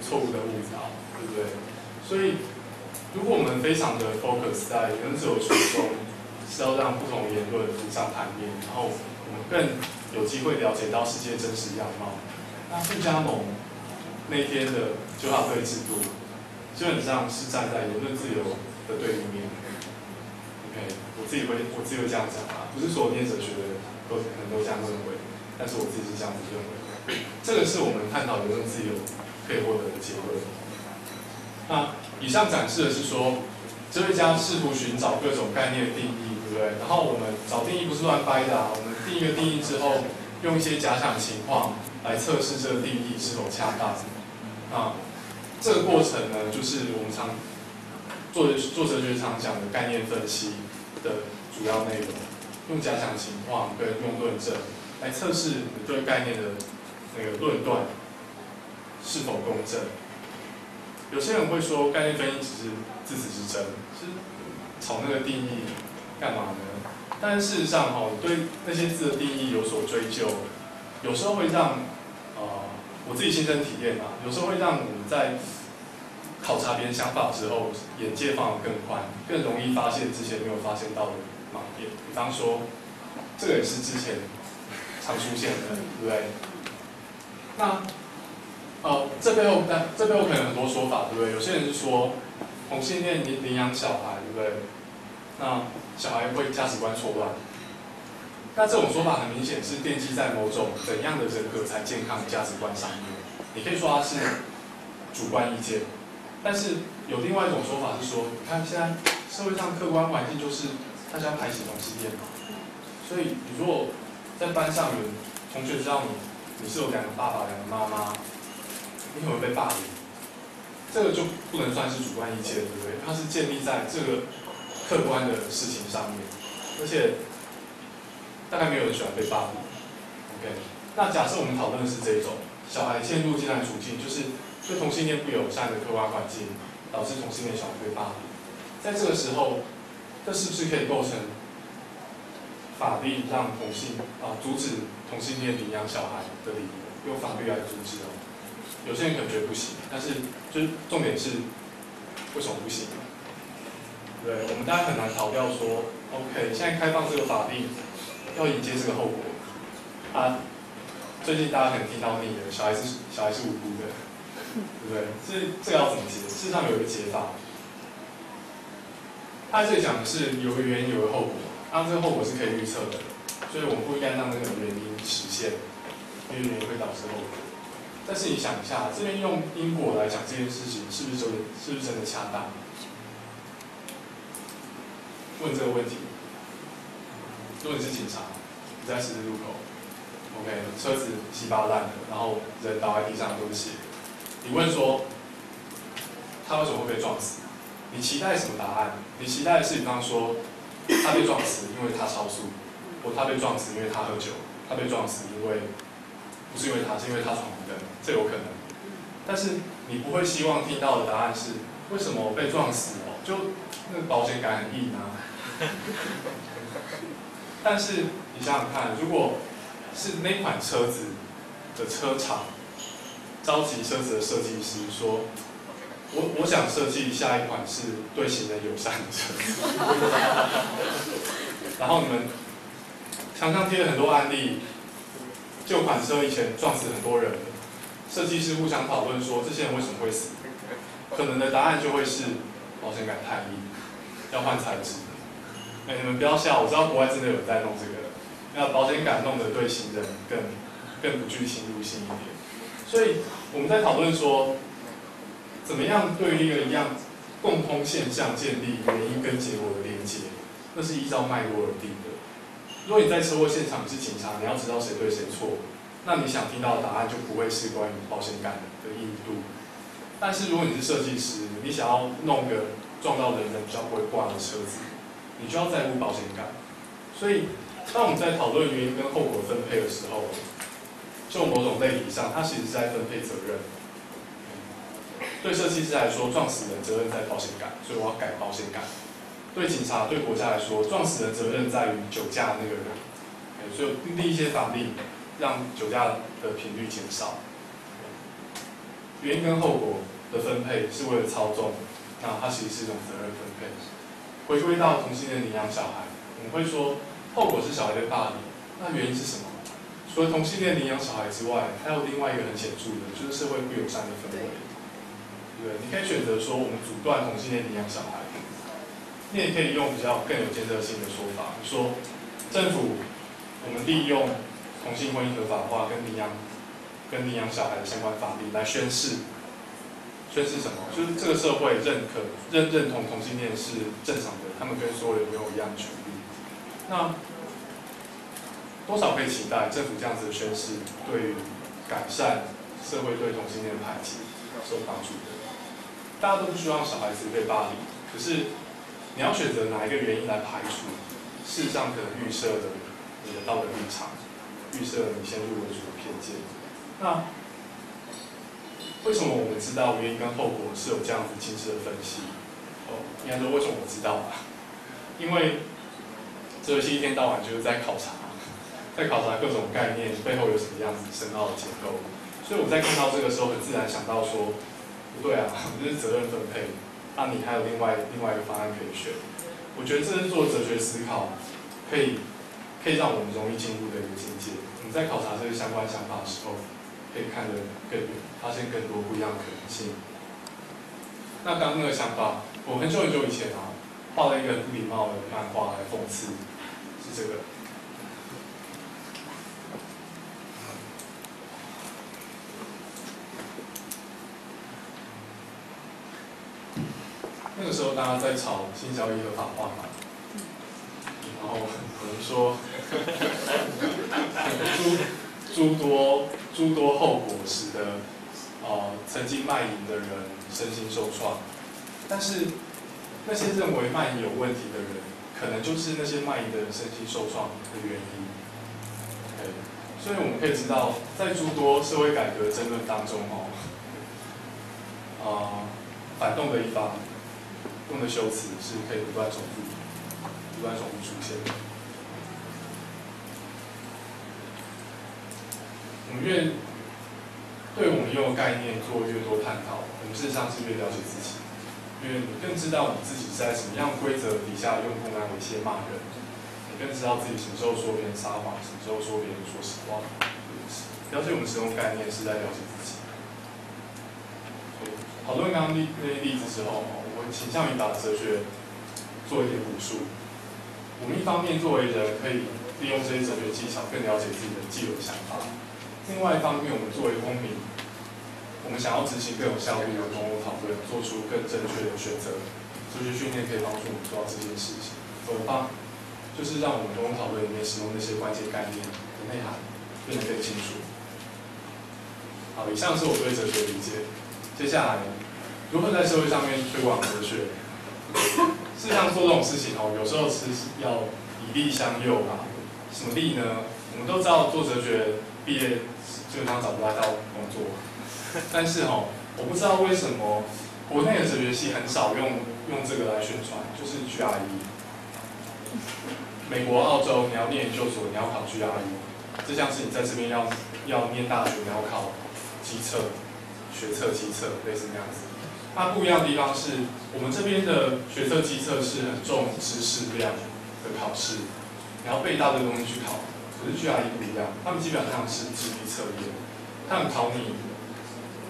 错误的误导，对不对？所以，如果我们非常的 focus 在言自由初衷，是要让不同言论浮上台面，然后我们更有机会了解到世界真实样貌，那不加盟那天的九法队制度，基本上是站在言论自由的对立面。OK，我自己会我自己会这样讲啊，不是所有念哲学的人都可能都这样认为。但是我自己是这样子认为，这个是我们探讨言论自由可以获得的结论。那以上展示的是说，哲学家试图寻找各种概念的定义，对不对？然后我们找定义不是乱掰的啊，我们定一个定义之后，用一些假想情况来测试这个定义是否恰当。啊，这个过程呢，就是我们常做做哲学常讲的概念分析的主要内容，用假想情况跟用论证。来测试你对概念的那个论断是否公正。有些人会说概念分析只是字词之争，是炒那个定义干嘛呢？但事实上，哈，对那些字的定义有所追究，有时候会让我自己亲身体验啊，有时候会让我们在考察别人想法之后，眼界放得更宽，更容易发现之前没有发现到的盲点。比方说，这个也是之前。常出现的，对不对？那，呃，这背后，但这背后可能很多说法，对不对？有些人是说同性恋领领养小孩，对不对？那小孩会价值观错乱。那这种说法很明显是奠基在某种怎样的人格才健康的价值观上面。你可以说它是主观意见，但是有另外一种说法是说，你看现在社会上客观环境就是大家排挤同性恋嘛，所以你如果在班上有同学知道你你是有两个爸爸、两个妈妈，你可能会被霸凌，这个就不能算是主观意见，对不对？它是建立在这个客观的事情上面，而且大概没有人喜欢被霸凌。OK，那假设我们讨论的是这种小孩陷入艰难处境，就是对同性恋不友善的客观环境，导致同性恋小孩被霸凌，在这个时候，这是不是可以构成？法律让同性啊阻止同性恋领养小孩的理由，用法律来阻止哦。有些人可能觉得不行，但是就是重点是为什么不行？对，我们大家很难逃掉说，OK，现在开放这个法律，要迎接这个后果。啊，最近大家可能听到那个小孩是小孩是无辜的，对不对？这这要怎么解？事实上有一个解法，他这里讲的是有个原因，有个后果。当这个后果是可以预测的，所以我们不应该让那个原因实现，因为原因会导致后果。但是你想一下，这边用因果来讲这件事情，是不是真的？是不是真的恰当？问这个问题，如果你是警察，你在十字路口，OK，车子稀巴烂的，然后人倒在地上都是血，你问说他为什么会被撞死？你期待什么答案？你期待的是，比方说。他被撞死，因为他超速；或他被撞死，因为他喝酒；他被撞死，因为不是因为他，是因为他闯红灯，这有可能。但是你不会希望听到的答案是：为什么被撞死哦？就那个保险杆很硬啊。但是你想想看，如果是那款车子的车厂召集车子的设计师说。我我想设计下一款是对行人友善的车子，然后你们墙上贴了很多案例，旧款车以前撞死很多人，设计师互相讨论说这些人为什么会死，可能的答案就会是保险杆太硬，要换材质。哎，你们不要笑，我知道国外真的有在弄这个，那保险杆弄得对行人更更不具侵入性一点。所以我们在讨论说。怎么样对一个一样共通现象建立原因跟结果的连接？那是依照脉络而定的。如果你在车祸现场是警察，你要知道谁对谁错，那你想听到的答案就不会是关于保险杆的硬度。但是如果你是设计师，你想要弄个撞到人人比较不会挂的车子，你就要在乎保险杆。所以，当我们在讨论原因跟后果分配的时候，就某种类比上，它其实是在分配责任。对设计师来说，撞死人责任在保险杆，所以我要改保险杆。对警察、对国家来说，撞死人责任在于酒驾那个人，所以立一些法令，让酒驾的频率减少。原因跟后果的分配是为了操纵，那它其实是一种责任分配。回归到同性恋领养小孩，我们会说后果是小孩被霸凌，那原因是什么？除了同性恋领养小孩之外，还有另外一个很显著的，就是社会不友善的氛围。对，你可以选择说我们阻断同性恋领养小孩，你也可以用比较更有建设性的说法，说政府我们利用同性婚姻合法化跟领养跟领养小孩的相关法律来宣誓，宣誓什么？就是这个社会认可认认同同性恋是正常的，他们跟所有人拥有一样权利。那多少可以期待政府这样子的宣誓，对于改善社会对同性恋的排挤是有帮助的。大家都不希望小孩子被霸凌，可是你要选择哪一个原因来排除？事实上可能预设的你的道德立场，预设你先入为主的偏见。那为什么我们知道原因跟后果是有这样子精致的分析？哦，应该说为什么我知道吧？因为这游戏一天到晚就是在考察，在考察各种概念背后有什么样子深奥的结构，所以我在看到这个时候，很自然想到说。不对啊，这是责任分配。那你还有另外另外一个方案可以选。我觉得这是做哲学思考，可以可以让我们容易进入的一个境界。你在考察这些相关想法的时候，可以看得更远，发现更多不一样的可能性。那刚刚那个想法，我很久很久以前啊，画了一个不礼貌的漫画来讽刺，是这个。那个时候大家在吵性交易合法化嘛，然后有人说，诸诸多诸多后果使得呃曾经卖淫的人身心受创，但是那些认为卖淫有问题的人，可能就是那些卖淫的人身心受创的原因。所以我们可以知道，在诸多社会改革争论当中哦，啊，反动的一方用的修辞是可以不断重复、不断重复出现的。我们越对我们用概念做越多探讨，我们事实上是越了解自己，因为你更知道你自己在什么样规则底下用公然猥亵骂人，你更知道自己什么时候说别人撒谎，什么时候说别人说实话。了解我们使用概念是在了解自己。讨论刚刚例那些例子之后，我倾向于把哲学做一点补述。我们一方面作为人，可以利用这些哲学技巧，更了解自己的既有想法。另外一方面，我们作为公民，我们想要执行更有效率的公共讨论，做出更正确的选择，哲学训练可以帮助我们做到这件事情。怎么办？就是让我们公共讨论里面使用那些关键概念的内涵变得更清楚。好，以上是我对哲学的理解。接下来，如何在社会上面推广哲学？事实上，做这种事情哦，有时候是要以利相诱啊。什么利呢？我们都知道做哲学毕业。基本上找不到到工作，但是哈，我不知道为什么国内的哲学系很少用用这个来宣传，就是 GRE。美国、澳洲，你要念研究所，你要考 GRE，这像是你在这边要要念大学，你要考机测、学测、机测，类似那样子。它不一样的地方是我们这边的学测、机测是很重知识量的考试，你要背一大堆东西去考。是 GRE 不一样，他们基本上是智力测验，他们考你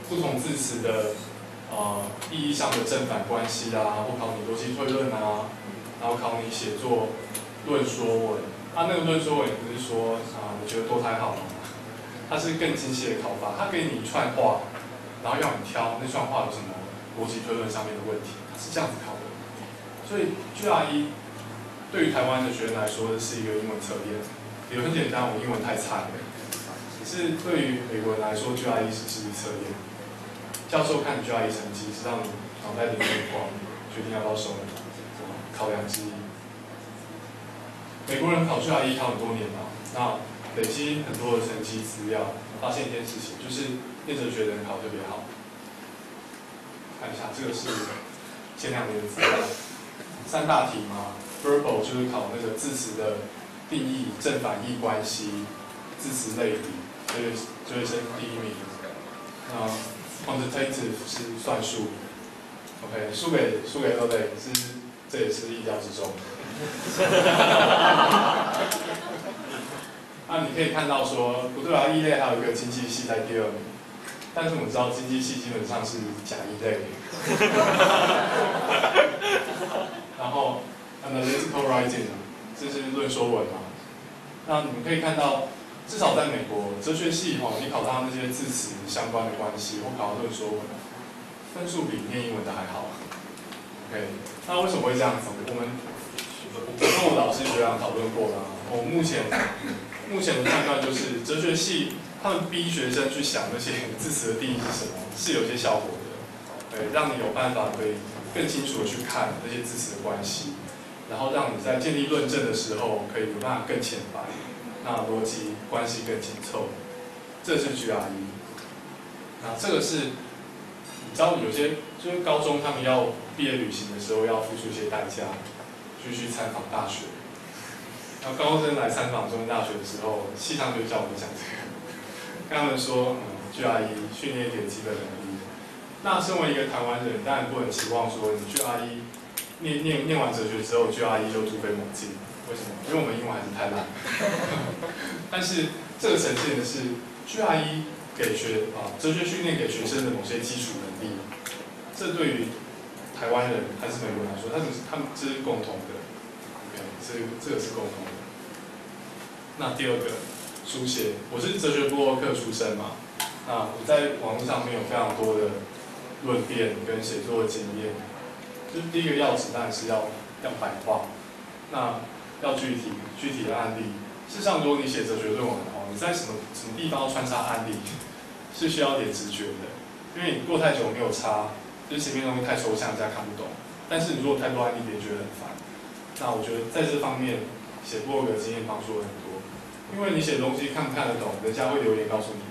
不同字词的呃意义上的正反关系啊，或考你逻辑推论啊，然后考你写作论说文。他那个论说文不是说啊，你觉得多才好吗？它是更精细的考法，它给你一串话，然后要你挑那串话有什么逻辑推论上面的问题，是这样子考的。所以 GRE 对于台湾的学生来说是一个英文测验。也很简单，我英文太差了。可是对于美国人来说，GRE 是智力测验。教授看你 GRE 成绩，是让你脑袋里面光，决定要不要收你。考量之一。美国人考 GRE 考很多年了，那累积很多的成绩资料，发现一件事情，就是念哲学的人考特别好。看一下，这个是前两年的资料，三大题嘛，verbal 就是考那个字词的。定义正反义关系，字词类比，所以所以是第一名。那 quantitative 是算术，OK，输给输给二类是这也是意料之中。那你可以看到说不对啊，一类还有一个经济系在第二名，但是我们知道经济系基本上是假一类。然后 analytical writing。这是论说文？那你们可以看到，至少在美国哲学系哈，你考到那些字词相关的关系，或考到论说文，分数比念英文的还好。OK，那为什么会这样子？我们我跟我老师学长讨论过了。我目前目前的判断就是，哲学系他们逼学生去想那些字词的定义是什么，是有些效果的。对，让你有办法可以更清楚的去看那些字词的关系。然后让你在建立论证的时候，可以有办法更浅白，那逻辑关系更紧凑，这是 GRE。那这个是，你知道有些就是高中他们要毕业旅行的时候要付出一些代价，去去参访大学。那高中生来参访中央大学的时候，系上就叫我们讲这个，跟他们说，嗯，GRE 训练一点基本能力。那身为一个台湾人，当然不能期望说你 GRE。念念念完哲学之后，就阿姨就突飞猛进，为什么？因为我们英文还是太烂。但是这个呈现的是 G R E 给学啊哲学训练给学生的某些基础能力，这对于台湾人还是美国人来说，他们他们这是共同的，OK，这这个是共同的。那第二个书写，我是哲学部落客出身嘛，那我在网络上面有非常多的论辩跟写作的经验。就是第一个要旨，当然是要要白话，那要具体具体的案例。事实上，如果你写哲学论文哦，你你在什么什么地方要穿插案例，是需要点直觉的，因为你过太久没有插，就是前面东西太抽象，人家看不懂。但是你如果太多案例，别人觉得很烦。那我觉得在这方面写博客经验帮助很多，因为你写东西看不看得懂，人家会留言告诉你。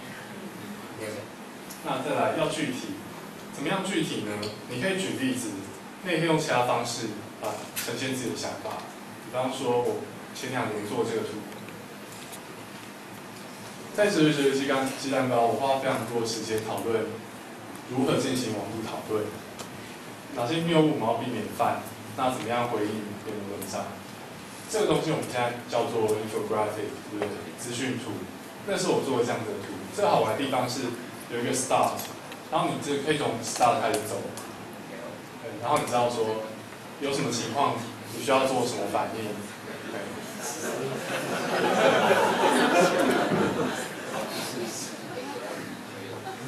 那再来要具体，怎么样具体呢？你可以举例子，那也可以用其他方式啊呈现自己的想法。比方说，我前两年做这个图，在哲学哲学鸡蛋鸡蛋糕，我花了非常多的时间讨论如何进行网络讨论，哪些谬误我们要避免犯，那怎么样回应别人文章？这个东西我们现在叫做 infographic，就是资讯图。那是我做的这样的图。这个好玩的地方是有一个 start，然后你这可以从 start 开始走，然后你知道说有什么情况你需要做什么反应，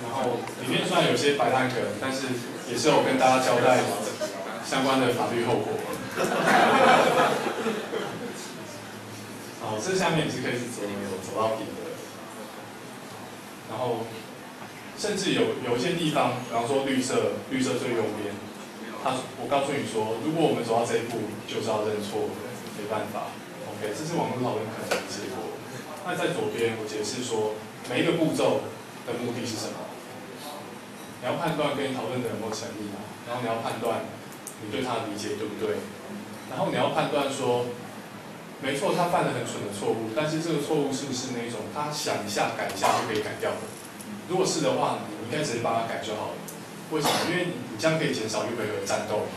然后里面虽然有些摆烂梗，但是也是有跟大家交代相关的法律后果。好，这下面也是可以走走到底的。然后，甚至有有一些地方，比方说绿色，绿色最右边，他我告诉你说，如果我们走到这一步，就是要认错，没办法。OK，这是网络讨论可能的结果。那在左边，我解释说每一个步骤的目的是什么。你要判断跟你讨论的有没有诚意，然后你要判断你对他的理解对不对，然后你要判断说。没错，他犯了很蠢的错误，但是这个错误是不是那种他想一下改一下就可以改掉的？如果是的话，你应该直接帮他改就好了。为什么？因为你你这样可以减少一回合战斗。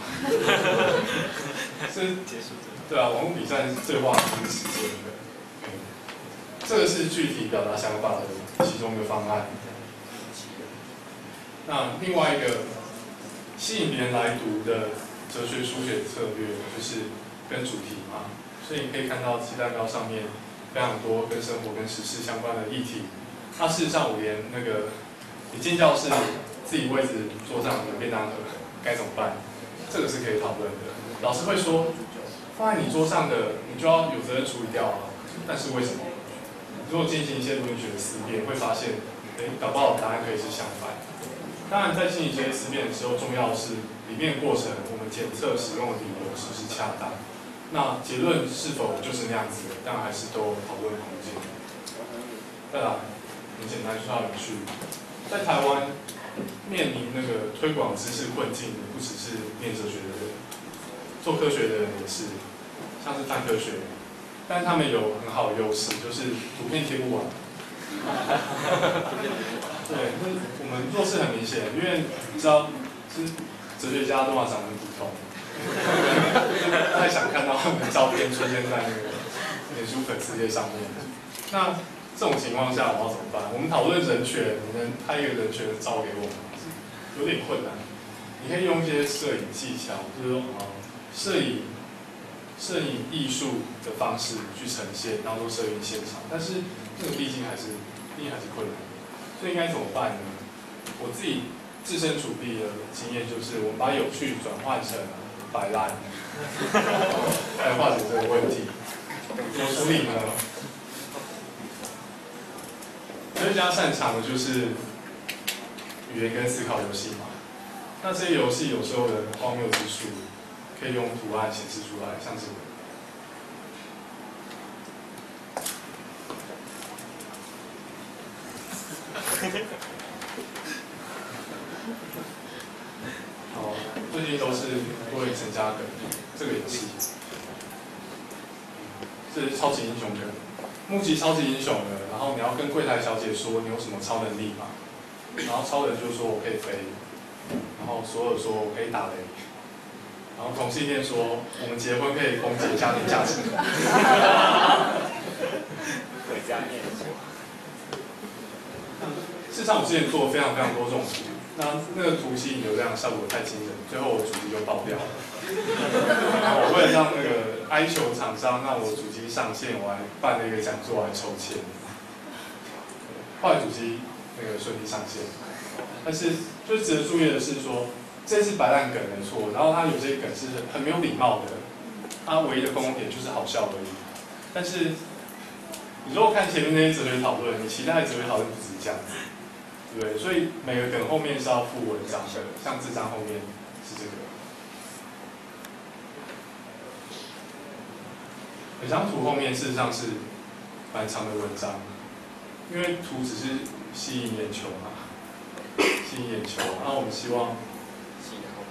这结束对啊，网络比赛是最花时间的。这个是具体表达想法的其中一个方案。那另外一个吸引别人来读的哲学书写策略，就是跟主题嘛。所以你可以看到鸡蛋糕上面非常多跟生活跟时事相关的议题。那事实上，我连那个你进教室自己位置桌上有便当盒该怎么办，这个是可以讨论的。老师会说，放在你桌上的你就要有责任处理掉啊。但是为什么？如果进行一些伦理学的思辨，会发现，哎，搞不好答案可以是相反。当然，在进行一些思辨的时候，重要的是里面过程，我们检测使用的理由是不是恰当。那结论是否就是那样子？但还是都讨论空间。再来，很简单，需要有趣。在台湾面临那个推广知识困境的，不只是念哲学的人，做科学的人也是，像是泛科学，但他们有很好的优势，就是图片贴不完。对，那我们做事很明显，因为你知道，是哲学家都要长得很普通。不太想看到他们的照片出现在那个脸书粉丝页上面。那这种情况下，我要怎么办？我们讨论人权，你能拍一个人权的照给我吗？有点困难。你可以用一些摄影技巧，就是说啊，摄影、摄影艺术的方式去呈现，当做摄影现场。但是这个毕竟还是，毕竟还是困难。所以应该怎么办呢？我自己自身处地的经验就是，我们把有趣转换成。摆烂，来化解这个问题，怎么处理呢？科学家擅长的就是语言跟思考游戏嘛。那这些游戏有时候的荒谬之处，可以用图案显示出来，像这个。最近都是多位成家梗，这个游戏，这是超级英雄梗，目击超级英雄的，然后你要跟柜台小姐说你有什么超能力嘛，然后超人就说我可以飞，然后所有说我可以打雷，然后同性恋说我们结婚可以攻击家庭价值，回家念书。事实上我之前做了非常非常多这种。那那个图吸引流量效果太惊人，最后我主题就爆掉了。我为了让那个哀求厂商让我主机上线，我还办了一个讲座来抽签。后来主机那个顺利上线，但是就值得注意的是说，这是白烂梗没错，然后它有些梗是很没有礼貌的，它唯一的共同点就是好笑而已。但是你如果看前面那些哲学讨论，你期待哲学讨论不止这样子，对不对？所以每个梗后面是要附文章的，像这张后面是这个。每张图后面事实上是蛮长的文章，因为图只是吸引眼球嘛，吸引眼球。然后我们希望，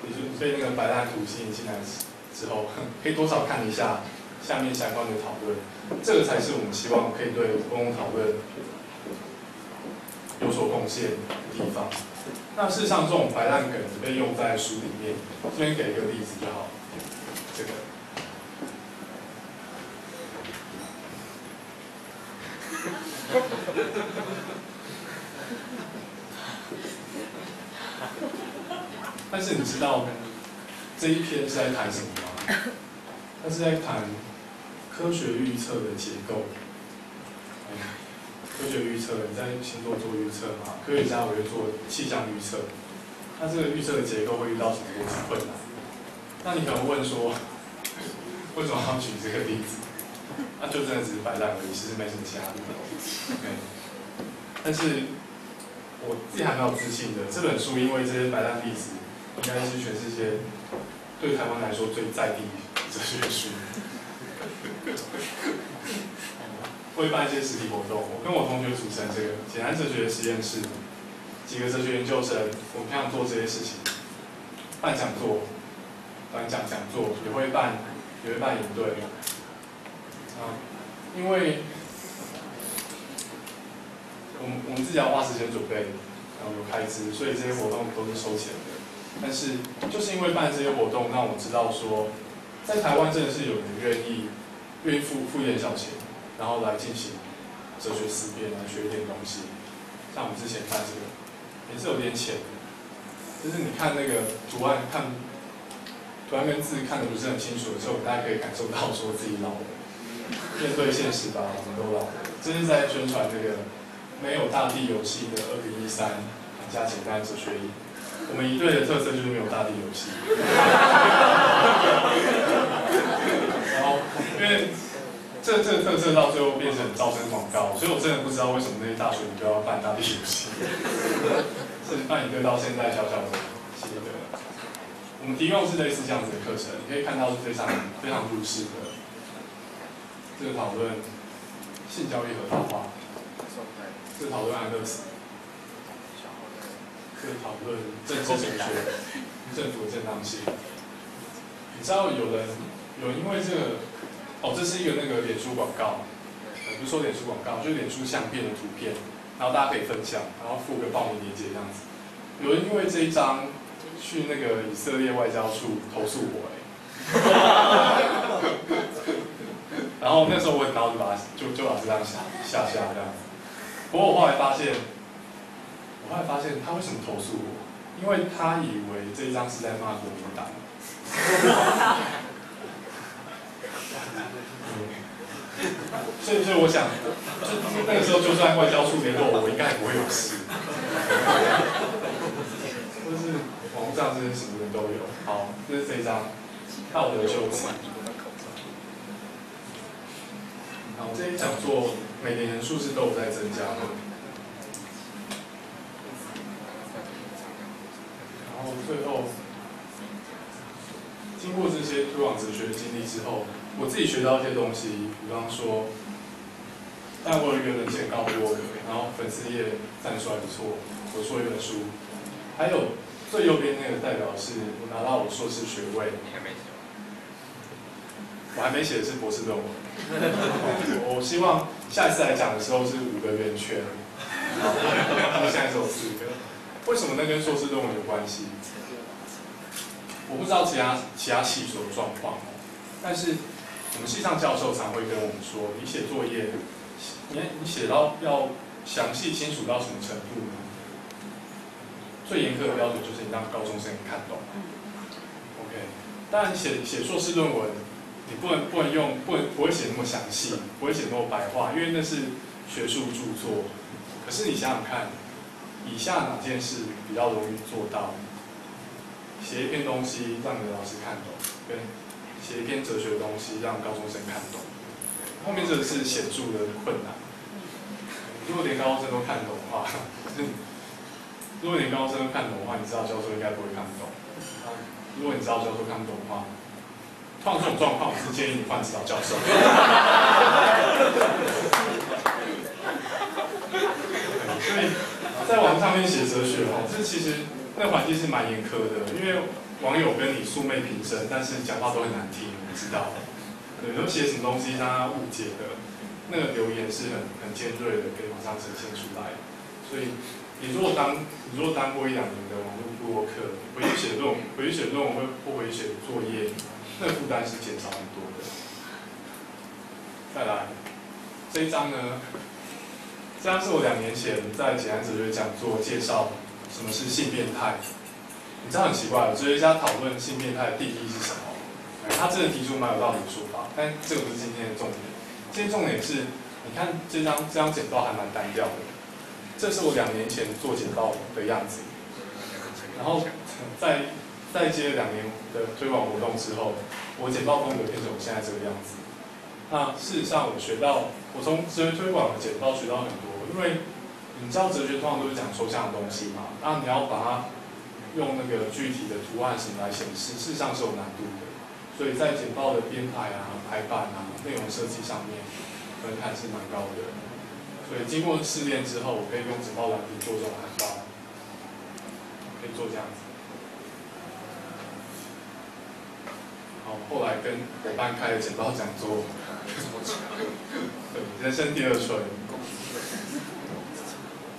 也就被那个白烂图吸引进来之后，可以多少看一下下面相关的讨论，这个才是我们希望可以对公共讨论有所贡献的地方。那事实上，这种白烂梗只被用在书里面，这边给一个例子就好，这个。但是你知道这一篇是在谈什么吗？它是在谈科学预测的结构。科学预测，你在星座做预测嘛？科学家我会做气象预测，那这个预测的结构会遇到什么困难？那你可能问说，为什么要举这个例子？那就真的只是摆烂而已，其实没什么其他的。OK，但是我自己还蛮有自信的。这本书因为这些摆烂例子，应该是全世界对台湾来说最在地哲学书。会办一些实体活动，我跟我同学组成这个简单哲学实验室，几个哲学研究生，我们平常做这些事情，办讲座、办讲讲座，也会办也会办营队。啊，因为我们我们自己要花时间准备，然后有开支，所以这些活动都是收钱的。但是就是因为办这些活动，让我知道说，在台湾真的是有人愿意愿意付付一点小钱，然后来进行哲学思辨，来学一点东西。像我们之前看这个，也是有点浅，就是你看那个图案，看图案跟字看的不是很清楚的时候，大家可以感受到说自己老了。面对现实吧，我们都老了。这是在宣传这个没有大地游戏的二零一三加简单哲学营。我们一队的特色就是没有大地游戏。然后，因为这这个特色到最后变成招生广告，所以我真的不知道为什么那些大学都要办大地游戏。是办一队到现在小小的写的。我们提供是类似这样子的课程，你可以看到是非常非常入世的。这个讨论性交易合法化，这讨论安乐死，这讨论政治正确，政府的正当性。你知道有人有因为这个，哦，这是一个那个脸书广告，不是说脸书广告，就是脸书相片的图片，然后大家可以分享，然后附个报名链接这样子。有人因为这一张去那个以色列外交处投诉我，哎。然后那时候我很恼，就把就就把这张下下下这样子。不过我后来发现，我后来发现他为什么投诉我？因为他以为这一张是在骂国民党。所以所以我想，就那个时候就算外交处联络我，我应该也不会有事。就是网上这些什么人都有。好，这是这张道德修辞。好，这些讲座每年人数是都有在增加的。然后最后，经过这些推广哲学的经历之后，我自己学到一些东西，比方说，但我有一个人气很高的博客，然后粉丝页站出来不错，我说一本书，还有最右边那个代表是我拿到我硕士学位，我还没写的是博士论文。我希望下一次来讲的时候是五个圆圈，他们现在只有四个。为什么那跟硕士论文有关系？我不知道其他其他系所的状况，但是我们系上教授常会跟我们说，你写作业，你你写到要详细清楚到什么程度呢？最严格的标准就是你让高中生看懂。OK，当然写写硕士论文。你不能不能用不不会写那么详细，不会写那么白话，因为那是学术著作。可是你想想看，以下哪件事比较容易做到？写一篇东西让你的老师看懂，跟写一篇哲学的东西让高中生看懂。后面这个是显著的困难。如果连高中生都看懂的话，如果连高中生都看懂的话，你知道教授应该不会看不懂。如果你知道教授看不懂的话，碰到这种状况，我是建议你换指导教授。所以，在网上面写哲学哦，这其实那环境是蛮严苛的，因为网友跟你素昧平生，但是讲话都很难听，你知道。对，有写什么东西让他误解的，那个留言是很很尖锐的，可以马上呈现出来。所以，你如果当你如果当过一两年的网络播客，回去写论文，回去写论文会不回去写作业，那负担是减少很多的。再来，这一张呢，这张是我两年前在简安哲学讲座介绍什么是性变态。你知道很奇怪，哲学家讨论性变态的定义是什么？他真的提出蛮有道理的说法，但这个不是今天的重点。今天重点是，你看这张这张简报还蛮单调的。这是我两年前做简报的样子，然后在在接了两年的推广活动之后，我简报风格变成我现在这个样子。那事实上，我学到，我从哲学推广的简报学到很多，因为你知道哲学通常都是讲抽象的东西嘛，那你要把它用那个具体的图案什么来显示，事实上是有难度的。所以在简报的编排啊、排版啊、内容设计上面，门槛是蛮高的。所以经过试炼之后，我可以用简报软件做这种海报，可以做这样子。后来跟伙伴开了简报讲座，对，人生第二春。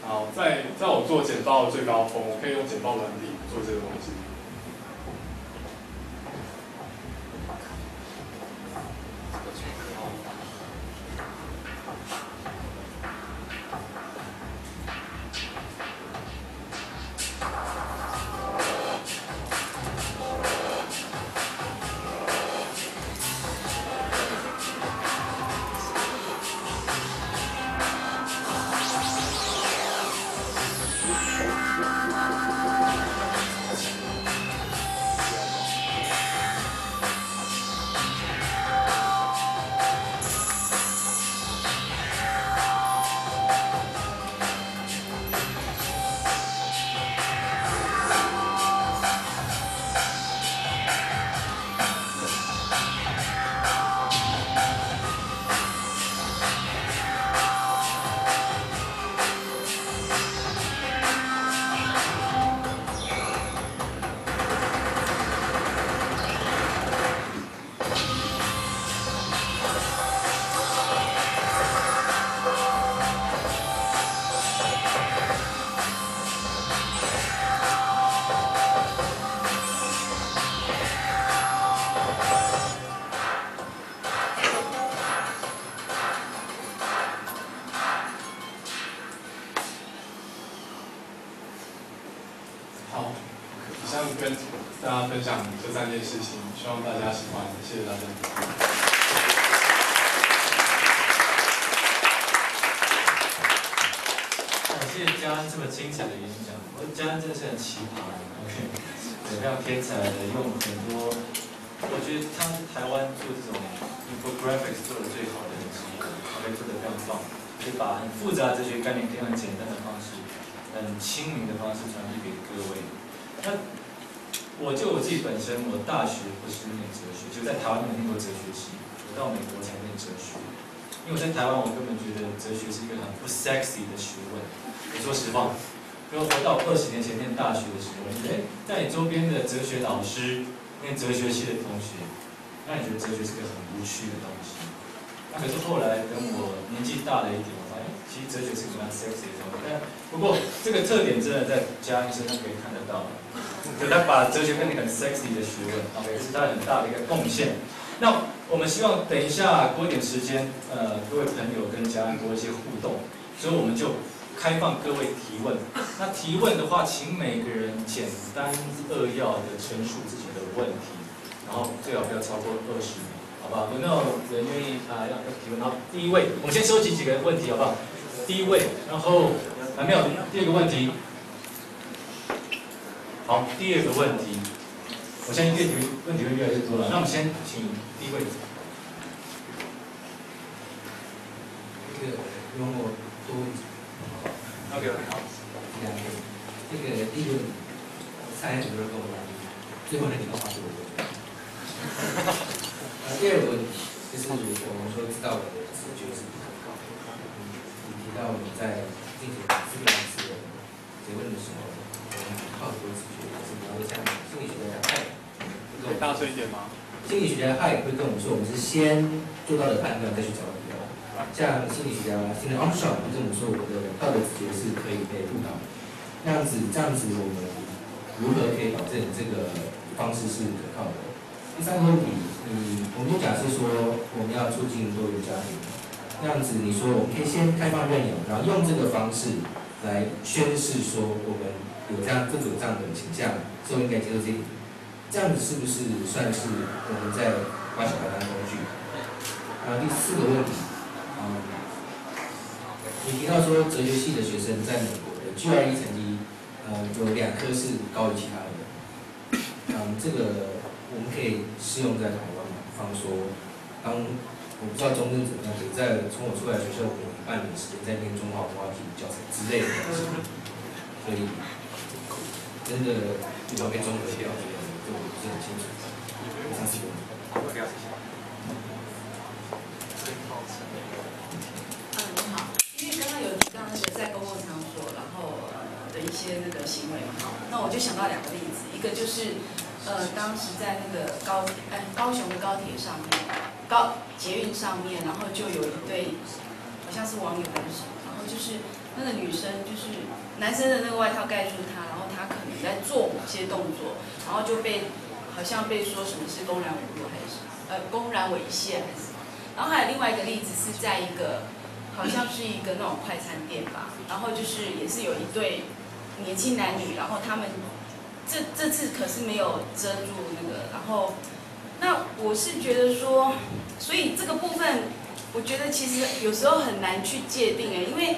好，在在我做简报的最高峰，我可以用简报软体做这个东西。分享这三件事情，希望大家喜欢，谢谢大家。感谢嘉恩这么精彩的演讲，我嘉恩真的是很奇葩，OK，非常天才的，用很多，我觉得他是台湾做这种 infographics 做的最好的人之一，OK，做的非常棒，可以把很复杂这些概念用很简单的方式。很亲民的方式传递给各位。那我就我自己本身，我大学不是念哲学，就在台湾没念过哲学系，我到美国才念哲学。因为我在台湾，我根本觉得哲学是一个很不 sexy 的学问。我说实话，如果回到二十年前念大学的时候，哎，在你周边的哲学老师、念哲学系的同学，那你觉得哲学是个很无趣的东西？那可是后来等我年纪大了一点。其实哲学是蛮 sexy 的，但不过这个特点真的在嘉恩身上可以看得到，就他把哲学变成很 sexy 的学问，OK，是他很大的一个贡献。那我们希望等一下多一点时间，呃，各位朋友跟嘉恩多一些互动，所以我们就开放各位提问。那提问的话，请每个人简单扼要的陈述自己的问题，然后最好不要超过二十秒，好不好？有没有人愿意啊要要提问？好，第一位，我们先收集几个问题，好不好？第一位，然后还没有第二个问题。好，第二个问题，我相信问题问题会越来越多了。那我们先请第一位。这个容我多，OK OK 好，两个，这个第一个猜很多人跟我最后那几个话是我说的。第二个问题就是我们说知道我的直觉是。你提到你在进行思辨式的结论的时候，我们靠很多直觉，是比如说像心理学家派，可以大声一点吗？心理学家他也会跟我们说，我们是先做到的判断再去找理由。像心理学家 t e n Armstrong 跟我们说，我们的道德直觉是可以被误导。那样子，这样子，我们如何可以保证这个方式是可靠的？第三个问题，嗯我们假设说我们要促进多元家庭，那样子，你说我们可以先开放认养，然后用这个方式来宣示说我们有这样这种这样的倾向，所以应该接受这点。这样子是不是算是我们在把小孩当工具？然后第四个问题。嗯，你提到说哲学系的学生在美国的 GRE 成绩，呃，有两科是高于其他的。嗯，这个我们可以适用在台湾吗？比方说，当我不知道中正怎么样，可在从我出来学校，我有半年时间在念中华文化体育教材之类的东西，所以真的遇到被中和掉，就不是很清楚。非常谢谢。一些那个行为嘛，好，那我就想到两个例子，一个就是，呃，当时在那个高，哎，高雄的高铁上面，高捷运上面，然后就有一对，好像是网友还是什么，然后就是那个女生就是男生的那个外套盖住她，然后她可能在做某些动作，然后就被好像被说什么是公然侮辱还是什么，呃，公然猥亵还是，然后还有另外一个例子是在一个好像是一个那种快餐店吧，然后就是也是有一对。年轻男女，然后他们这这次可是没有遮住那个，然后那我是觉得说，所以这个部分，我觉得其实有时候很难去界定哎，因为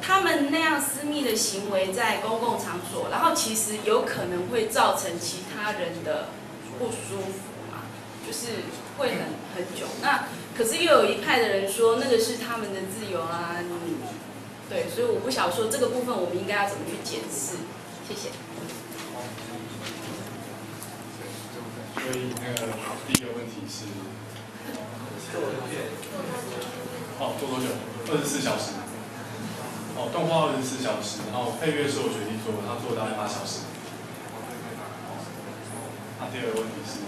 他们那样私密的行为在公共场所，然后其实有可能会造成其他人的不舒服嘛，就是会很很久。那可是又有一派的人说，那个是他们的自由啊。对，所以我不晓得说这个部分我们应该要怎么去解释，谢谢。所以那个第一个问题是，哦，做多久？二十四小时。哦，动画二十四小时，然后配乐是我决定做，他做大概八小时。那第二个问题是，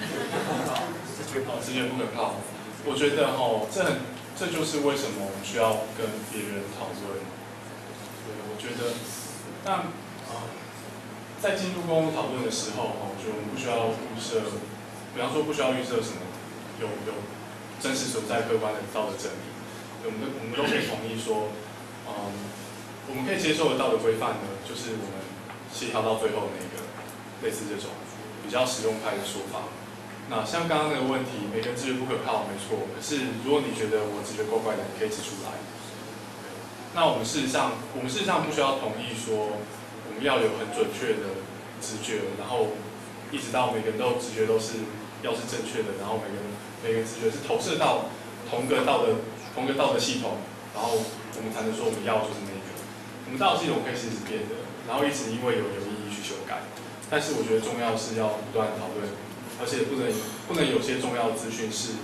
哦，直接不可靠。我觉得哈，这。这就是为什么我们需要跟别人讨论。对，我觉得，那啊，在进入公共讨论的时候，哈，我觉得我们不需要预设，比方说不需要预设什么有有真实存在客观的道德真理。我们都我们都可以同意说，嗯，我们可以接受的道德规范呢，就是我们协调到最后那个类似这种比较实用派的说法。那像刚刚那个问题，每个人直觉不可靠，没错。可是如果你觉得我直觉怪怪的，你可以指出来。那我们事实上，我们事实上不需要同意说，我们要有很准确的直觉，然后一直到每个人都直觉都是要是正确的，然后每个人每个直觉是投射到同个道德同个道德系统，然后我们才能说我们要就是那个。我们道德系统可以随时变的，然后一直因为有有意义去修改。但是我觉得重要是要不断讨论。而且不能不能有些重要资讯是，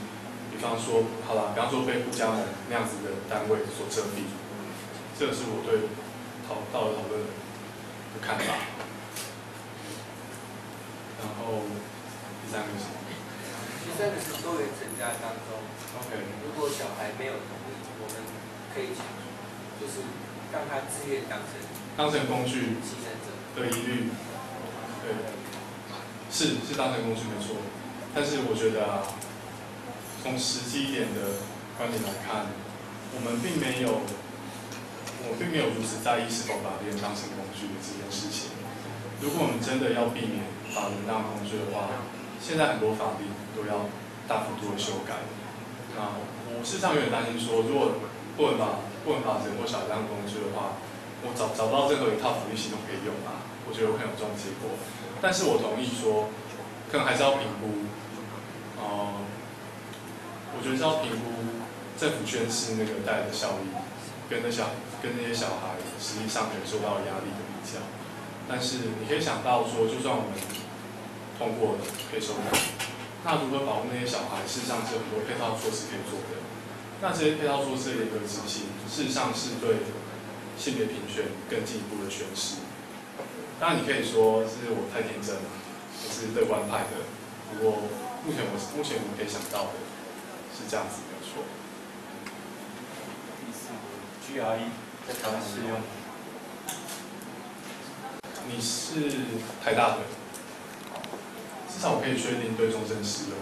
比方说，好了，比方说被互加盟那样子的单位所遮蔽，这是我对讨道德讨论的看法。然后第三个是，第三个是多元成家当中，OK，如果小孩没有同意，我们可以讲，就是让他自愿当成当成工具牺牲者。的疑虑，对。是是当成工具没错，但是我觉得啊，从实际一点的观点来看，我们并没有，我并没有如此在意是否把别人当成工具的这件事情。如果我们真的要避免把人当工具的话，现在很多法律都要大幅度的修改。那我事实上有点担心说，如果不能把不能把人或小孩当工具的话，我找找不到任何一套法律系统可以用啊，我觉得有可能有这种结果。但是我同意说，可能还是要评估，呃，我觉得是要评估政府宣示那个带来的效益，跟那小跟那些小孩实际上忍受到压力的比较。但是你可以想到说，就算我们通过了可以收养，那如何保护那些小孩？事实上是很多配套措施可以做的。那这些配套措施的一个执行，事实上是对性别平权更进一步的宣示。当然，你可以说是我太天真了，我是乐观派的。不过目前我目前我们可以想到的是这样子，没有错。，GRE 在台湾适用。你是台大的，至少我可以确定对中正适用。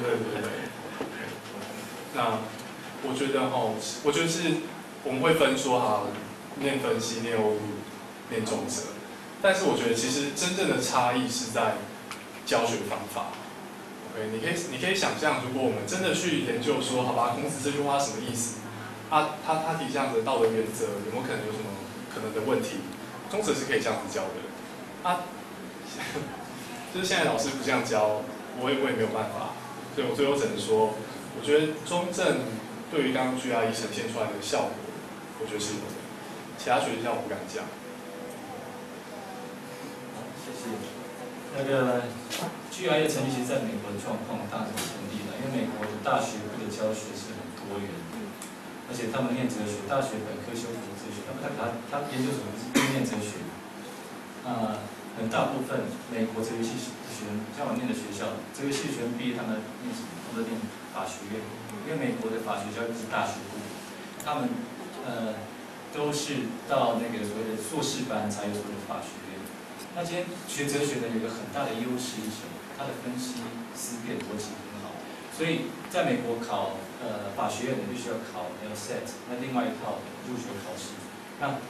对对对。那我觉得哈，我觉得是我们会分说哈，念分析、念欧陆、念中哲，但是我觉得其实真正的差异是在教学方法。对你可以你可以想象，如果我们真的去研究说，好吧，孔子这句话什么意思？他他他提这样的道德原则，有没有可能有什么？可能的问题，中哲是可以这样子教的，啊，就是现在老师不这样教，我也我也没有办法，所以我最后只能说，我觉得中正对于刚刚 G R E 呈现出来的效果，我觉得是，其他学校我不敢讲。谢谢。那个 G R E 成绩其实在美国的状况大同小异的，因为美国的大学部的教学是很多元的，而且他们念哲学，大学本科修哲学。他他他研究什么？是念哲学。啊，很大部分美国哲学系学生，像我念的学校，哲学系学生毕业，他们念什么？他们念法学院，因为美国的法学教育是大学部，他们呃都是到那个所谓的硕士班才有所谓的法学院。那今天学哲学的有一个很大的优势是什么？他的分析思辨逻辑很好，所以在美国考呃法学院，你必须要考 LSAT，那另外一套入学考试。那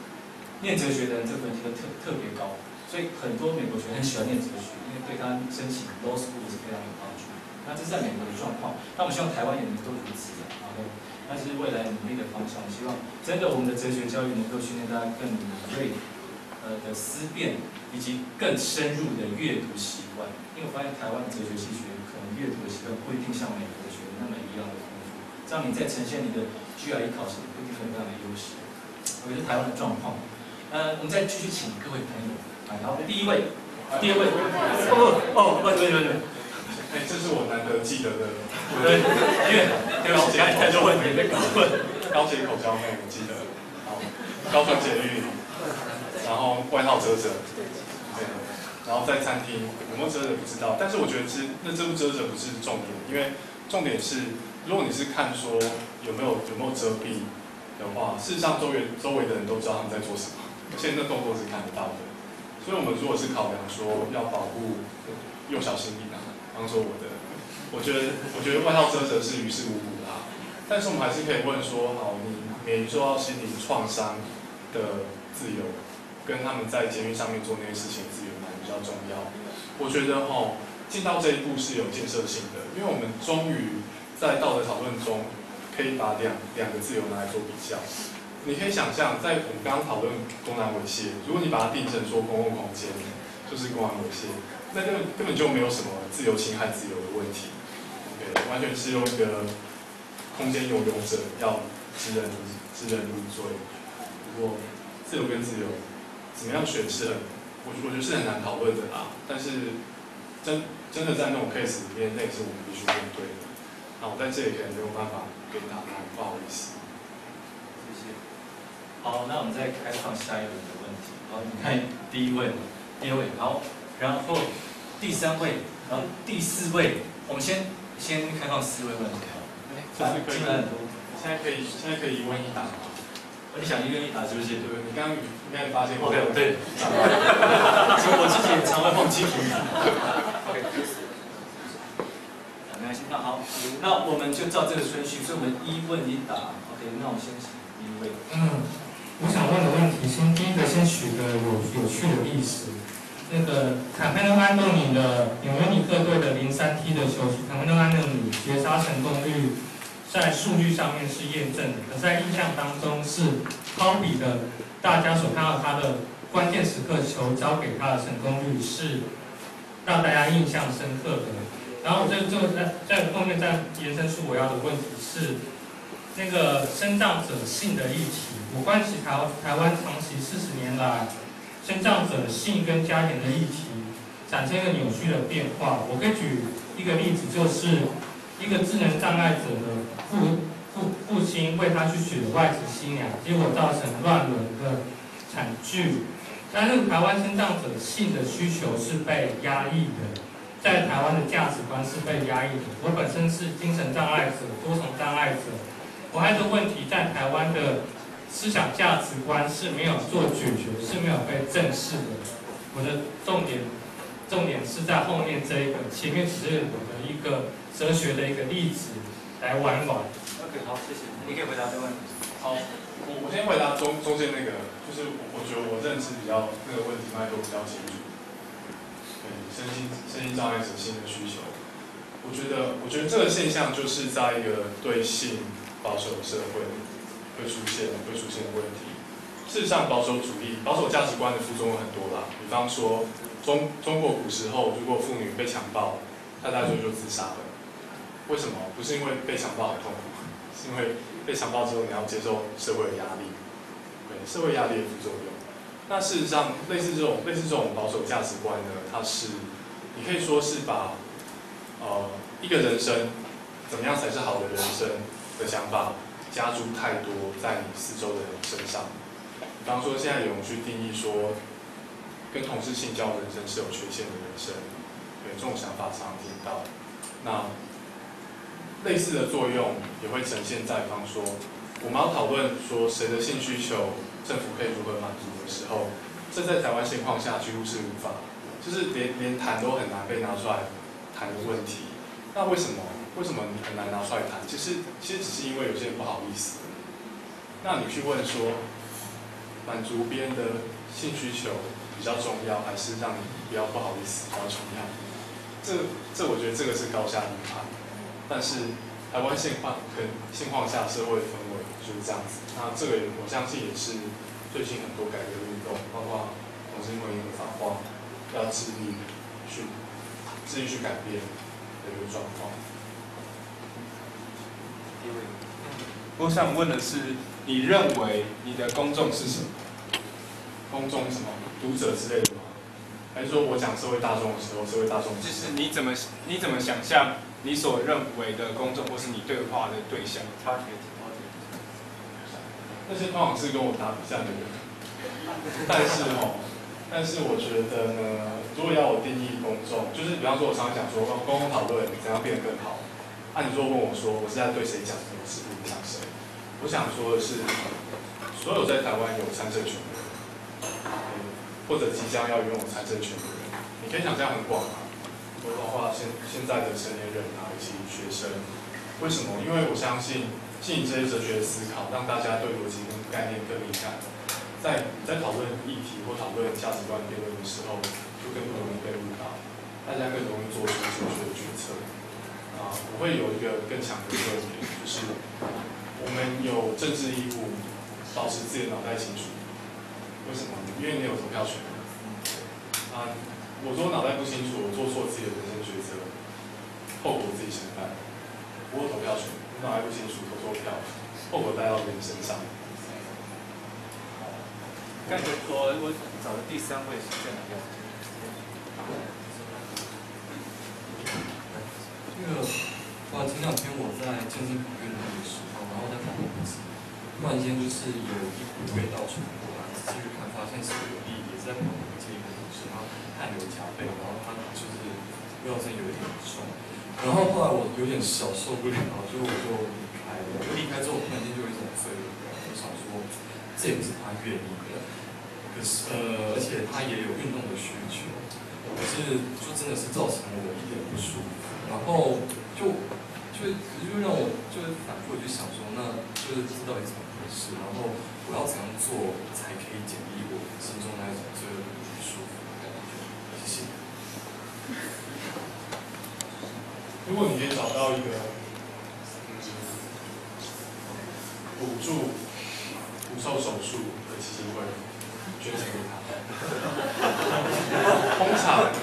念哲学的人这个分都特特别高，所以很多美国学生很喜欢念哲学，因为对他申请 law school 是非常有帮助。那这是在美国的状况，那我们希望台湾也能够如此的，OK？那是未来努力的方向。希望真的我们的哲学教育能够训练大家更敏锐呃的思辨，以及更深入的阅读习惯。因为我发现台湾哲学系学可能阅读的习惯不一定像美国的学那么一样的丰富，这样你在呈现你的 GRE 考试不一定很大的优势。我觉得台湾的状况，呃，我们再继续请各位朋友，啊，然后第一位，第二位，哦哦，不对不对，哎，这是我难得记得的，对，因为 对不起，太多问题在搞混，高捷口交妹我记得，好，高雄捷运，然后外套遮遮，对，然后在餐厅有没有遮遮不知道，但是我觉得是那遮不遮遮不是重点，因为重点是如果你是看说有没有有没有遮蔽。的话，事实上周围周围的人都知道他们在做什么，而且那动作是看得到的。所以，我们如果是考量说要保护幼小心灵啊，比方说我的，我觉得我觉得外套遮遮是于事无补啦。但是我们还是可以问说，好，你免于受到心理创伤的自由，跟他们在监狱上面做那些事情自由哪比较重要？我觉得哈，进到这一步是有建设性的，因为我们终于在道德讨论中。可以把两两个自由拿来做比较。你可以想象，在我们刚刚讨论公然猥亵，如果你把它定成说公共空间就是公然猥亵，那根根本就没有什么自由侵害自由的问题。OK，完全是用一个空间拥有者要知人知人入罪。不过自由跟自由怎么样选是很，我我觉得是很难讨论的啦。但是真真的在那种 case 里面，那也是我们必须面对的。那我在这里可能没有办法。不好意思，谢谢。好，那我们再开放下一轮的问题。好，你看第一位，第二位，好，然后第三位，然后第四位，我们先先开放四位问题。这是可以，现在可以，现在可以一问一答。你想一个一打是不是？对不对，你刚刚应该发现。OK，对。其实我自己也常会忘记题。那好，那我们就照这个顺序，所以我们一问一答。OK，那我们先请第一位。嗯，我想问的问题，先第一个先取个有有趣的历史。那个坎佩诺安东尼的纽约尼克队的零三 T 的球，坎佩诺安东尼绝杀成功率在数据上面是验证的，可在印象当中是科比的，大家所看到他的关键时刻球交给他的成功率是让大家印象深刻的。然后这这在在后面再延伸出我要的问题是，那个生长者性的议题。我观其台台湾长期四十年来，生长者性跟家庭的议题产生一个扭曲的变化。我可以举一个例子，就是一个智能障碍者的父父父亲为他去娶了外籍新娘，结果造成乱伦的惨剧。但是台湾生长者性的需求是被压抑的。在台湾的价值观是被压抑的。我本身是精神障碍者、多重障碍者，我还有个问题，在台湾的思想价值观是没有做解决，是没有被正视的。我的重点，重点是在后面这一个，前面只是我的一个哲学的一个例子来玩玩。OK，好，谢谢。你可以回答这个问题。好，我我先回答中中间那个，就是我觉得我认知比较那个问题脉络比较清楚。身心身心障碍者性的需求，我觉得，我觉得这个现象就是在一个对性保守的社会会出现会出现的问题。事实上，保守主义、保守价值观的附中有很多啦。比方说，中中国古时候，如果妇女被强暴，大家就自杀了。为什么？不是因为被强暴很痛苦，是因为被强暴之后你要接受社会的压力，对社会压力的副作用。那事实上，类似这种类似这种保守价值观呢，它是，你可以说是把，呃，一个人生怎么样才是好的人生的想法加诸太多在你四周的人身上。比方说，现在有人去定义说，跟同事性交的人生是有缺陷的人生，对这种想法常常听到。那类似的作用也会呈现在，比方说，我们要讨论说谁的性需求。政府可以如何满足的时候，这在台湾情况下几乎是无法，就是连连谈都很难被拿出来谈的问题。那为什么？为什么你很难拿出来谈？其实其实只是因为有些人不好意思。那你去问说，满足别人的性需求比较重要，还是让你不要不好意思比较重要？这这我觉得这个是高下立判。但是台湾现况跟现况下社会氛围就是这样子。那这个我相信也是最近很多改革运动，包括同性婚姻的法化，要致力去致力去改变的一个状况。我想问的是，你认为你的公众是什么？公众什么？读者之类的吗？还是说我讲社会大众的时候，社会大众？就是你怎么你怎么想象你所认为的公众，或是你对话的对象？那些通常是跟我打比赛的人，但是哦，但是我觉得呢，如果要我定义公众，就是比方说，我常常讲说，公共讨论怎样变得更好。啊，你如果问我说，我是在对谁讲，我是不讲谁？我想说的是，所有在台湾有参政权或者即将要拥有参政权的人，你可以想象很广啊，包括现现在的成年人啊，以及学生。为什么？因为我相信。进行这些哲学的思考，让大家对逻辑跟概念更敏感，在在讨论议题或讨论价值观辩论的时候，就更不容易被误导，大家更容易做出正确的决策。啊，我会有一个更强的论点，就是我们有政治义务保持自己的脑袋清楚。为什么？因为你有投票权。啊，我说脑袋不清楚，我做错自己的人生抉择，后果自己承担。我有投票权。脑袋不清楚，投错票，后果带到别人身上。刚才我我找的第三位是这样的。那个，哇，前两天我在健身房运动的时候，然后在跑步机，突然间就是有一股味道出来，发现是有弟也是在跑步机的同时，他汗流浃背，然后他就是味道真的有一点重。然后后来我有点小受不了，所以我就离开了。我离开之后，突然间就有一种罪恶感，我想说，这也不是他愿意的。可是呃，而且他也有运动的需求，可是就真的是造成了我一点不舒服。然后就就就让我就是反复去想说，那就是这到底怎么回事？然后我要怎样做才可以减低心中那种罪恶不舒服的感觉？谢谢。如果你可以找到一个补助不受手术的基金会，捐钱给他。通常，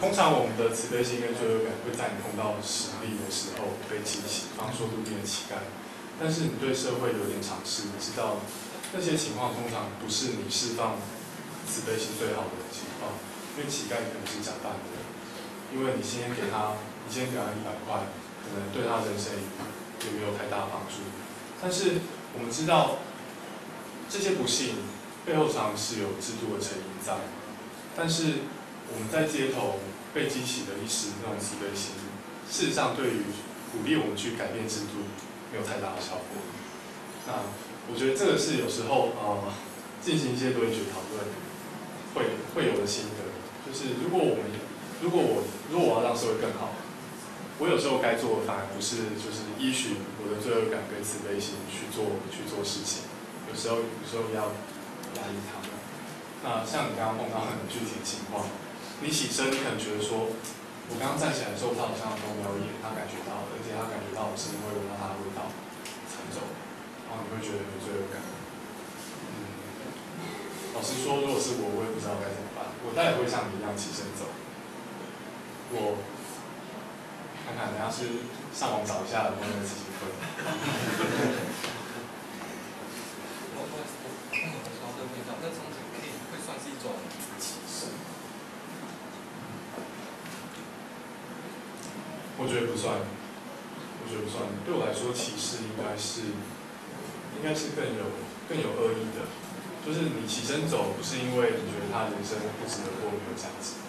通常我们的慈悲心跟罪恶感会在你碰到实力的时候被激起，比方说路边的乞丐。但是你对社会有点尝试，你知道那些情况通常不是你释放慈悲心最好的情况，因为乞丐可能是假扮的，因为你今天给他，你今天给他一百块，可能对他人生也没有太大帮助。但是我们知道这些不幸背后常是有制度的成因在，但是我们在街头被激起的一时那种慈悲心，事实上对于鼓励我们去改变制度。没有太大的效果。那我觉得这个是有时候呃进行一些多学讨论会会有的心得，就是如果我们如果我如果我要让社会更好，我有时候该做的反而不是就是依循我的罪恶感跟慈悲心去做去做事情，有时候有时候要压抑他们。那像你刚刚碰到很具体的情况，你起身你可能觉得说。我刚刚站起来的时候，他好像都没有眼，他感觉到，而且他感觉到我是因为闻到他的味道才走，然后你会觉得有罪恶感。嗯，老实说，如果是我，我也不知道该怎么办。我大概会像你一样起身走。我看看，等下是上网找一下有没有自己会。我我我看我的时候的味道，那从可以会算是一种歧视。我觉得不算，我觉得不算。对我来说，歧视应该是，应该是更有更有恶意的。就是你起身走，不是因为你觉得他人生不值得过，没有价值，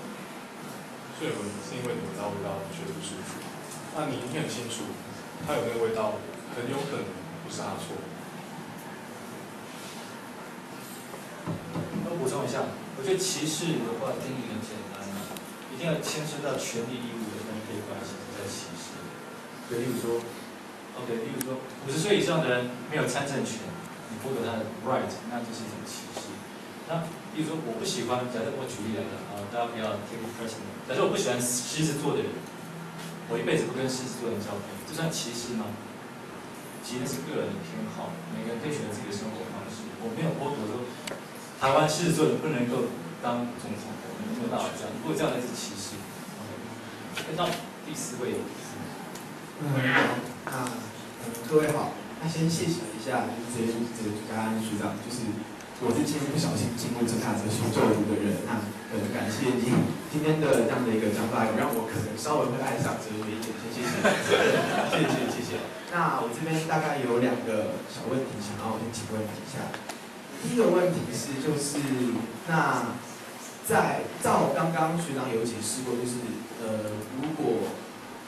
所以是因为你闻到味道觉得不舒服。那你你很清楚，他有那个味道，很有可能不是他错。我补充一下，我觉得歧视的话定义很简单啊，一定要牵涉到权利义务的分配关系。对，例如说，OK，例如说，五十岁以上的人没有参政权，你剥夺他的 right，那就是一种歧视。那，例如说，我不喜欢，假设我举例来讲，啊，大家不要 take it personal。假设我不喜欢狮子座的人，我一辈子不跟狮子座人交朋友，这算歧视吗？其实是个人的偏好，每个人可以选择自己的生活方式。我没有剥夺说，台湾狮子座人不能够当总统，我没有这样。如果这样，那是歧视。OK，到第四位。嗯，那，各位好，那先谢谢一下，就是这个刚刚学长，就是我是今天不小心进入正大哲学就读的人，那呃，感谢今今天的这样的一个讲法，让我可能稍微会爱上哲学一点，先谢谢，谢谢，谢谢。那我这边大概有两个小问题想要先请问一下，第一个问题是就是那在照刚刚学长有解释过，就是呃，如果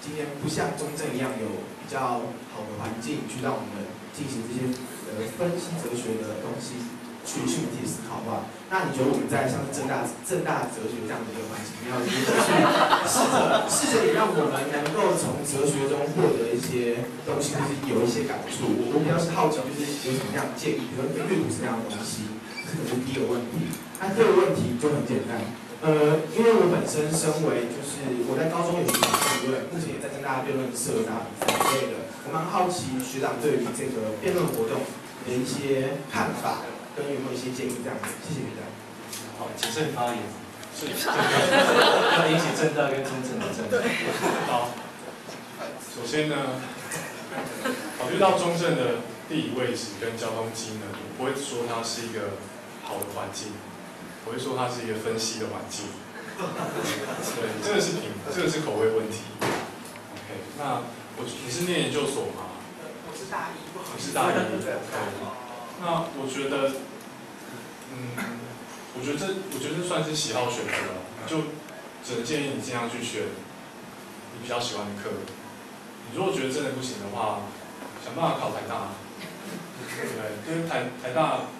今天不像中正一样有比较好的环境去让我们进行这些呃分析哲学的东西去去体思考的话，那你觉得我们在像正大正大哲学这样的一个环境，你要如何去试着试着也让我们能够从哲学中获得一些东西，就是有一些感触？我我比较是好奇，就是有什么样的建议，比如说阅读什么样的东西，这可能是第一个问题。那第二个问题就很简单。呃，因为我本身身为就是我在高中有学辩论，目前也在跟大家辩论社大比赛之类的，我蛮好奇学长对于这个辩论活动的一些看法，跟有没有一些建议这样子。谢谢学长。好，谨慎发言，是，要引起正大跟中正的正。对。好，首先呢，考虑到中正的地理位置跟交通机能，我不会说它是一个好的环境。我会说它是一个分析的环境，对，这个是品，这个是口味问题。OK，那我你是念研究所吗？我是大一，你是大一，对。那我觉得，嗯，我觉得这，我觉得这算是喜好选择，就只能建议你尽量去选你比较喜欢的课。你如果觉得真的不行的话，想办法考台大，对？因为台台大，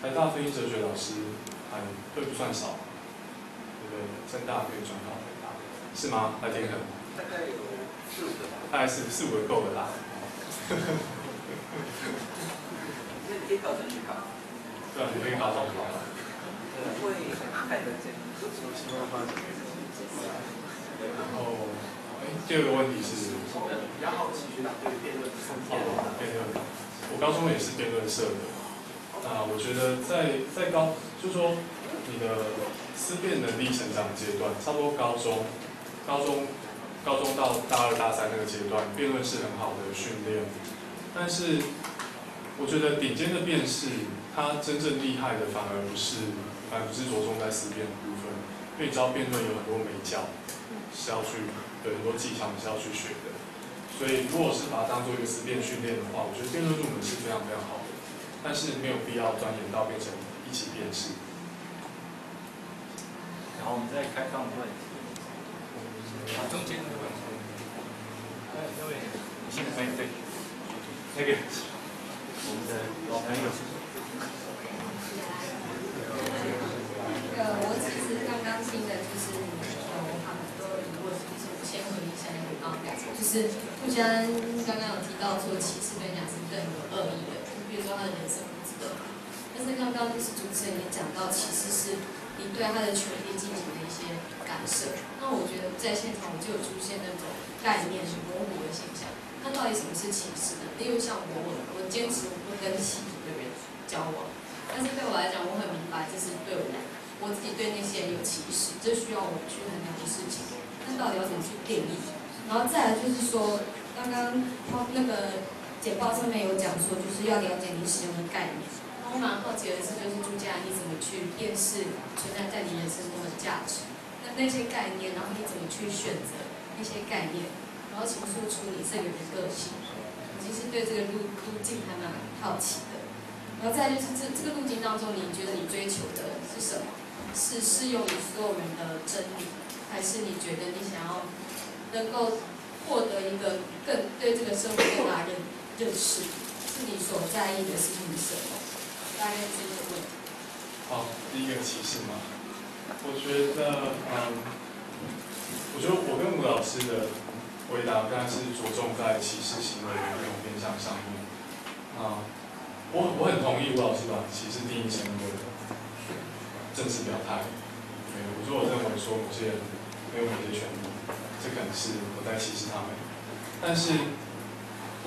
台大非哲学老师。不算少，对不对？正大可以转到北大，是吗？来听课。大概有四五个吧。大概是四五个够了啦。那你可以考证去考。对啊，你可以考考考。会看得见。然后，哎，第二个问题是。比较好奇学长对辩论。哦，辩论。我高中也是辩论社的。啊，我觉得在在高，就说你的思辨能力成长阶段，差不多高中，高中，高中到大二大三那个阶段，辩论是很好的训练。但是，我觉得顶尖的辩士，他真正厉害的反而不是，反而不是着重在思辨的部分，因为你知道辩论有很多美教是要去，有很多技巧你是要去学的。所以，如果是把它当做一个思辨训练的话，我觉得辩论入门是非常非常好的，但是没有必要钻研到变成一起辩士。然后我们再开放问题，中间的问题，哎，各位，新的朋友对，那个我们的老朋友，我只是刚刚听的，就是有很多疑问，就是先回应一下那个刚刚就是杜江刚刚有提到说歧视对你讲是更有恶意，他的人身不值得。但是刚刚就是主持人也讲到，其实是你对他的权利进行的一些干涉。那我觉得在现场我就有出现那种概念是模糊的现象。那到底什么是歧视呢？例如像我，我我坚持我不跟吸毒的人交往，但是对我来讲，我很明白这是对我我自己对那些人有歧视，这需要我去衡量的事情。那到底要怎么去定义？然后再来就是说，刚刚他那个简报上面有讲说，就是要了解你使用的概念。那我蛮好奇的是，就是朱家你怎么去辨识存在在你人生中的价值？那那些概念，然后你怎么去选择那些概念？然后倾诉出你这个人的个性，其实对这个路路径还蛮好奇的。然后再就是这这个路径当中，你觉得你追求的是什么？是适用于所有人的真理，还是你觉得你想要能够获得一个更对这个社会更大认认识？是你所在意的是什么？大概这个问题。好，第一个歧视嘛，我觉得，嗯，我觉得我跟吴老师的。回答当然是着重在歧视行为的这种面向上面。啊，我我很同意吴老师把歧视定义成一个正式表态。对，我说我认为说某些人没有某些权利，这可能是我在歧视他们。但是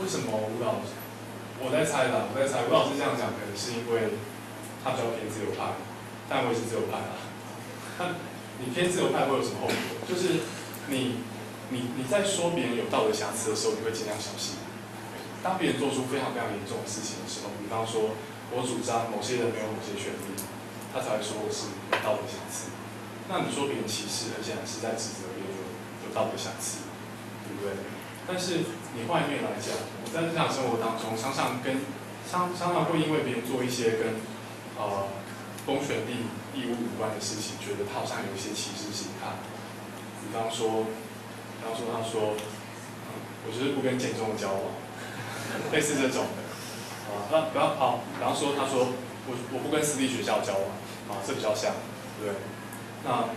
为什么吴老师？我在猜啦，我在猜吴老师这样讲，可能是因为他比较偏自由派，但我也是自由派啊。那 你偏自由派会有什么后果？就是你。你你在说别人有道德瑕疵的时候，你会尽量小心。当别人做出非常非常严重的事情的时候，比方说，我主张某些人没有某些权利，他才会说我是有道德瑕疵。那你说别人歧视，很显然是在指责别人有道德瑕疵，对不对？但是你换一面来讲，我在日常生活当中，常常跟常常常会因为别人做一些跟呃公权力义务无关的事情，觉得他好像有一些歧视心态。比方说。比方说，他说，我就是不跟建中的交往，类似这种的，啊，那比方好，比方说，他说，我我不跟私立学校交往，啊，这比较像，对不对？那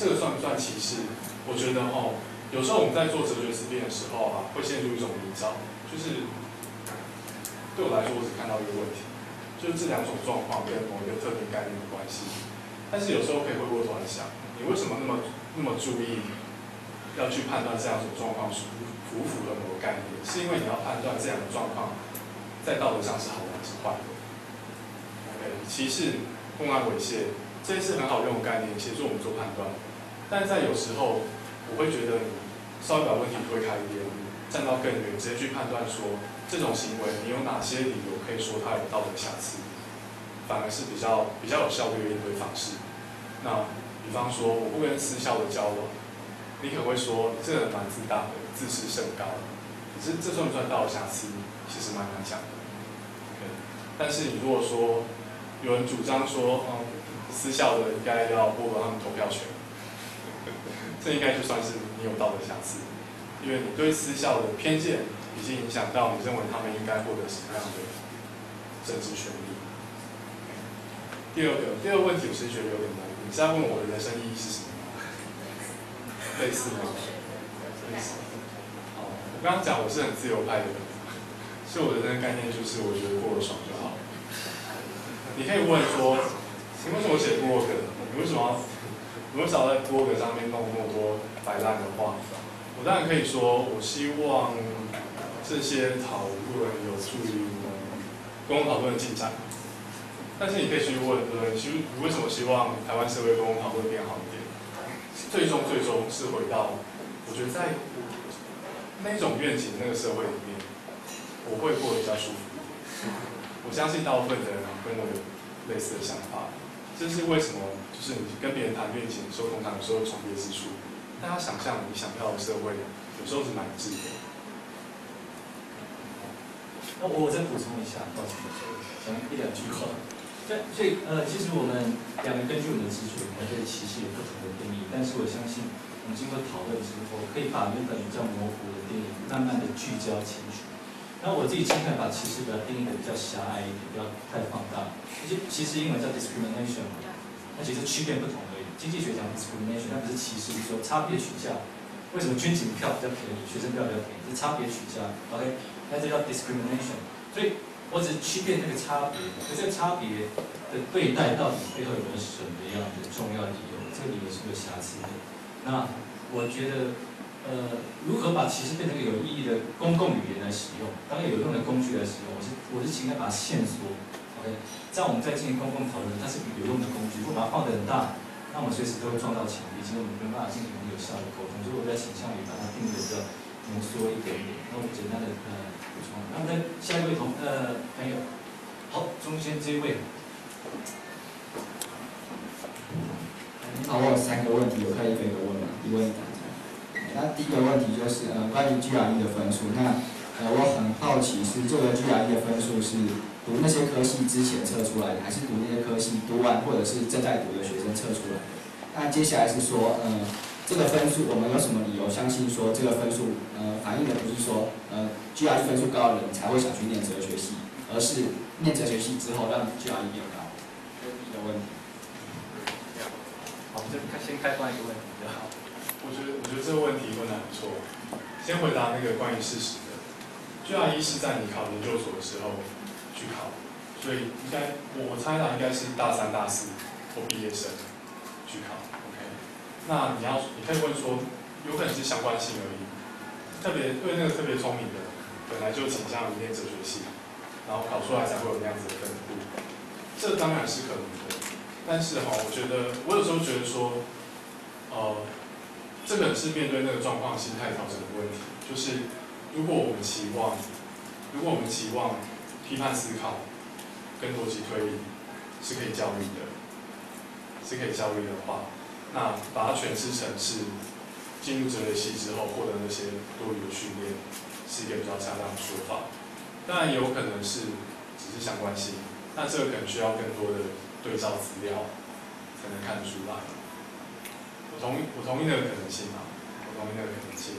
这个算不算歧视？我觉得哦，有时候我们在做哲学思辨的时候啊，会陷入一种迷障，就是对我来说，我只看到一个问题，就是这两种状况跟某一个特定概念的关系。但是有时候可以回过头来想，你为什么那么那么注意？要去判断这样一种状况符不符合某个概念，是因为你要判断这样的状况在道德上是好的还是坏的。OK，歧视、公安猥亵，这些是很好用的概念，协助我们做判断。但在有时候，我会觉得你稍微把问题推开一点，站到更远，直接去判断说这种行为你有哪些理由可以说它有道德瑕疵，反而是比较比较有效率的应对方式。那比方说，我不跟私校的交往。你可能会说，这个人蛮自大的，自视甚高。可是这算不算道德瑕疵？其实蛮难讲的。但是你如果说有人主张说，嗯，私校的应该要剥夺他们投票权，这应该就算是你有道德瑕疵，因为你对私校的偏见已经影响到你认为他们应该获得什么样的政治权利。第二个，第二个问题我是觉得有点难。你是在问我的人生意义是什么？类似吗？类似。好，我刚刚讲我是很自由派的，所以我的那个概念就是我觉得过得爽就好。你可以问说，你为什么写 blog？你为什么？你很少在 blog 上面弄那么多摆烂的话？我当然可以说，我希望这些讨论有助于我们公共讨论的进展。但是你可以去问，对不对？其实你为什么希望台湾社会公共讨论变好一点？最终最终是回到，我觉得在那种愿景那个社会里面，我会过得比较舒服一点。我相信大部分的人跟我有类似的想法，这是为什么？就是你跟别人谈愿景的时候，通常有时候重叠之处。大家想象你想要的社会，有时候是蛮致的。那我我再补充一下，抱歉，讲一两句话。对，所以呃，其实我们两个根据我们的基础，我们对歧视有不同的定义。但是我相信，我们经过讨论之后，可以把原本比较模糊的定义，慢慢的聚焦清楚。那我自己倾向把歧视把它定义的比较狭隘一点，不要太放大。其实其实英文叫 discrimination，那其实区别不同而已。经济学讲 discrimination，那不是歧视，是说差别取向。为什么军警票比较便宜，学生票比较便宜？是差别取向。OK。那这叫 discrimination，所以我只是区别那个差别，可这差别的对待到底背后有没有什么样的重要理由？这个理由是有瑕疵的。那我觉得，呃，如何把其实变成有意义的公共语言来使用，当有用的工具来使用，我是我是倾向把它限缩。OK，这样我们在进行公共讨论，它是有用的工具。如果把它放得很大，那我们随时都会撞到墙壁，其实我们没办法进行很有效的沟通。所以我在倾向于把它定的比较浓缩一点点。那我们简单的呃补充。那么下一位同呃朋友，好，中间这一位。好，我有三个问题，我可以一个一个问吗？一问。那第一个问题就是呃关于 GRE 的分数，那呃我很好奇是这个 GRE 的分数是读那些科系之前测出来的，还是读那些科系读完或者是正在读的学生测出来？那接下来是说呃。这个分数，我们有什么理由相信说这个分数，呃，反映的不是说，呃，GRE 分数高的人才会想去念哲学系，而是念哲学系之后让 GRE 变高？这是一个问题。好，我们开先开放一个问题。我觉得，我觉得这个问题问的不错。先回答那个关于事实的，GRE 是在你考研究所的时候去考，所以应该，我猜到，应该是大三、大四或毕业生去考，OK？。那你要，你可以问说，有可能是相关性而已。特别对那个特别聪明的，本来就倾向于念哲学系，然后考出来才会有那样子的分布。这当然是可能的，但是哈，我觉得我有时候觉得说，呃，这个是面对那个状况心态调整的问题。就是如果我们期望，如果我们期望批判思考跟逻辑推理是可以教育的，是可以教育的话。那把它诠释成是进入哲学系之后获得那些多余的训练，是一个比较恰当的说法。当然有可能是只是相关性，那这个可能需要更多的对照资料才能看得出来。我同意，我同意那个可能性啊，我同意那个可能性。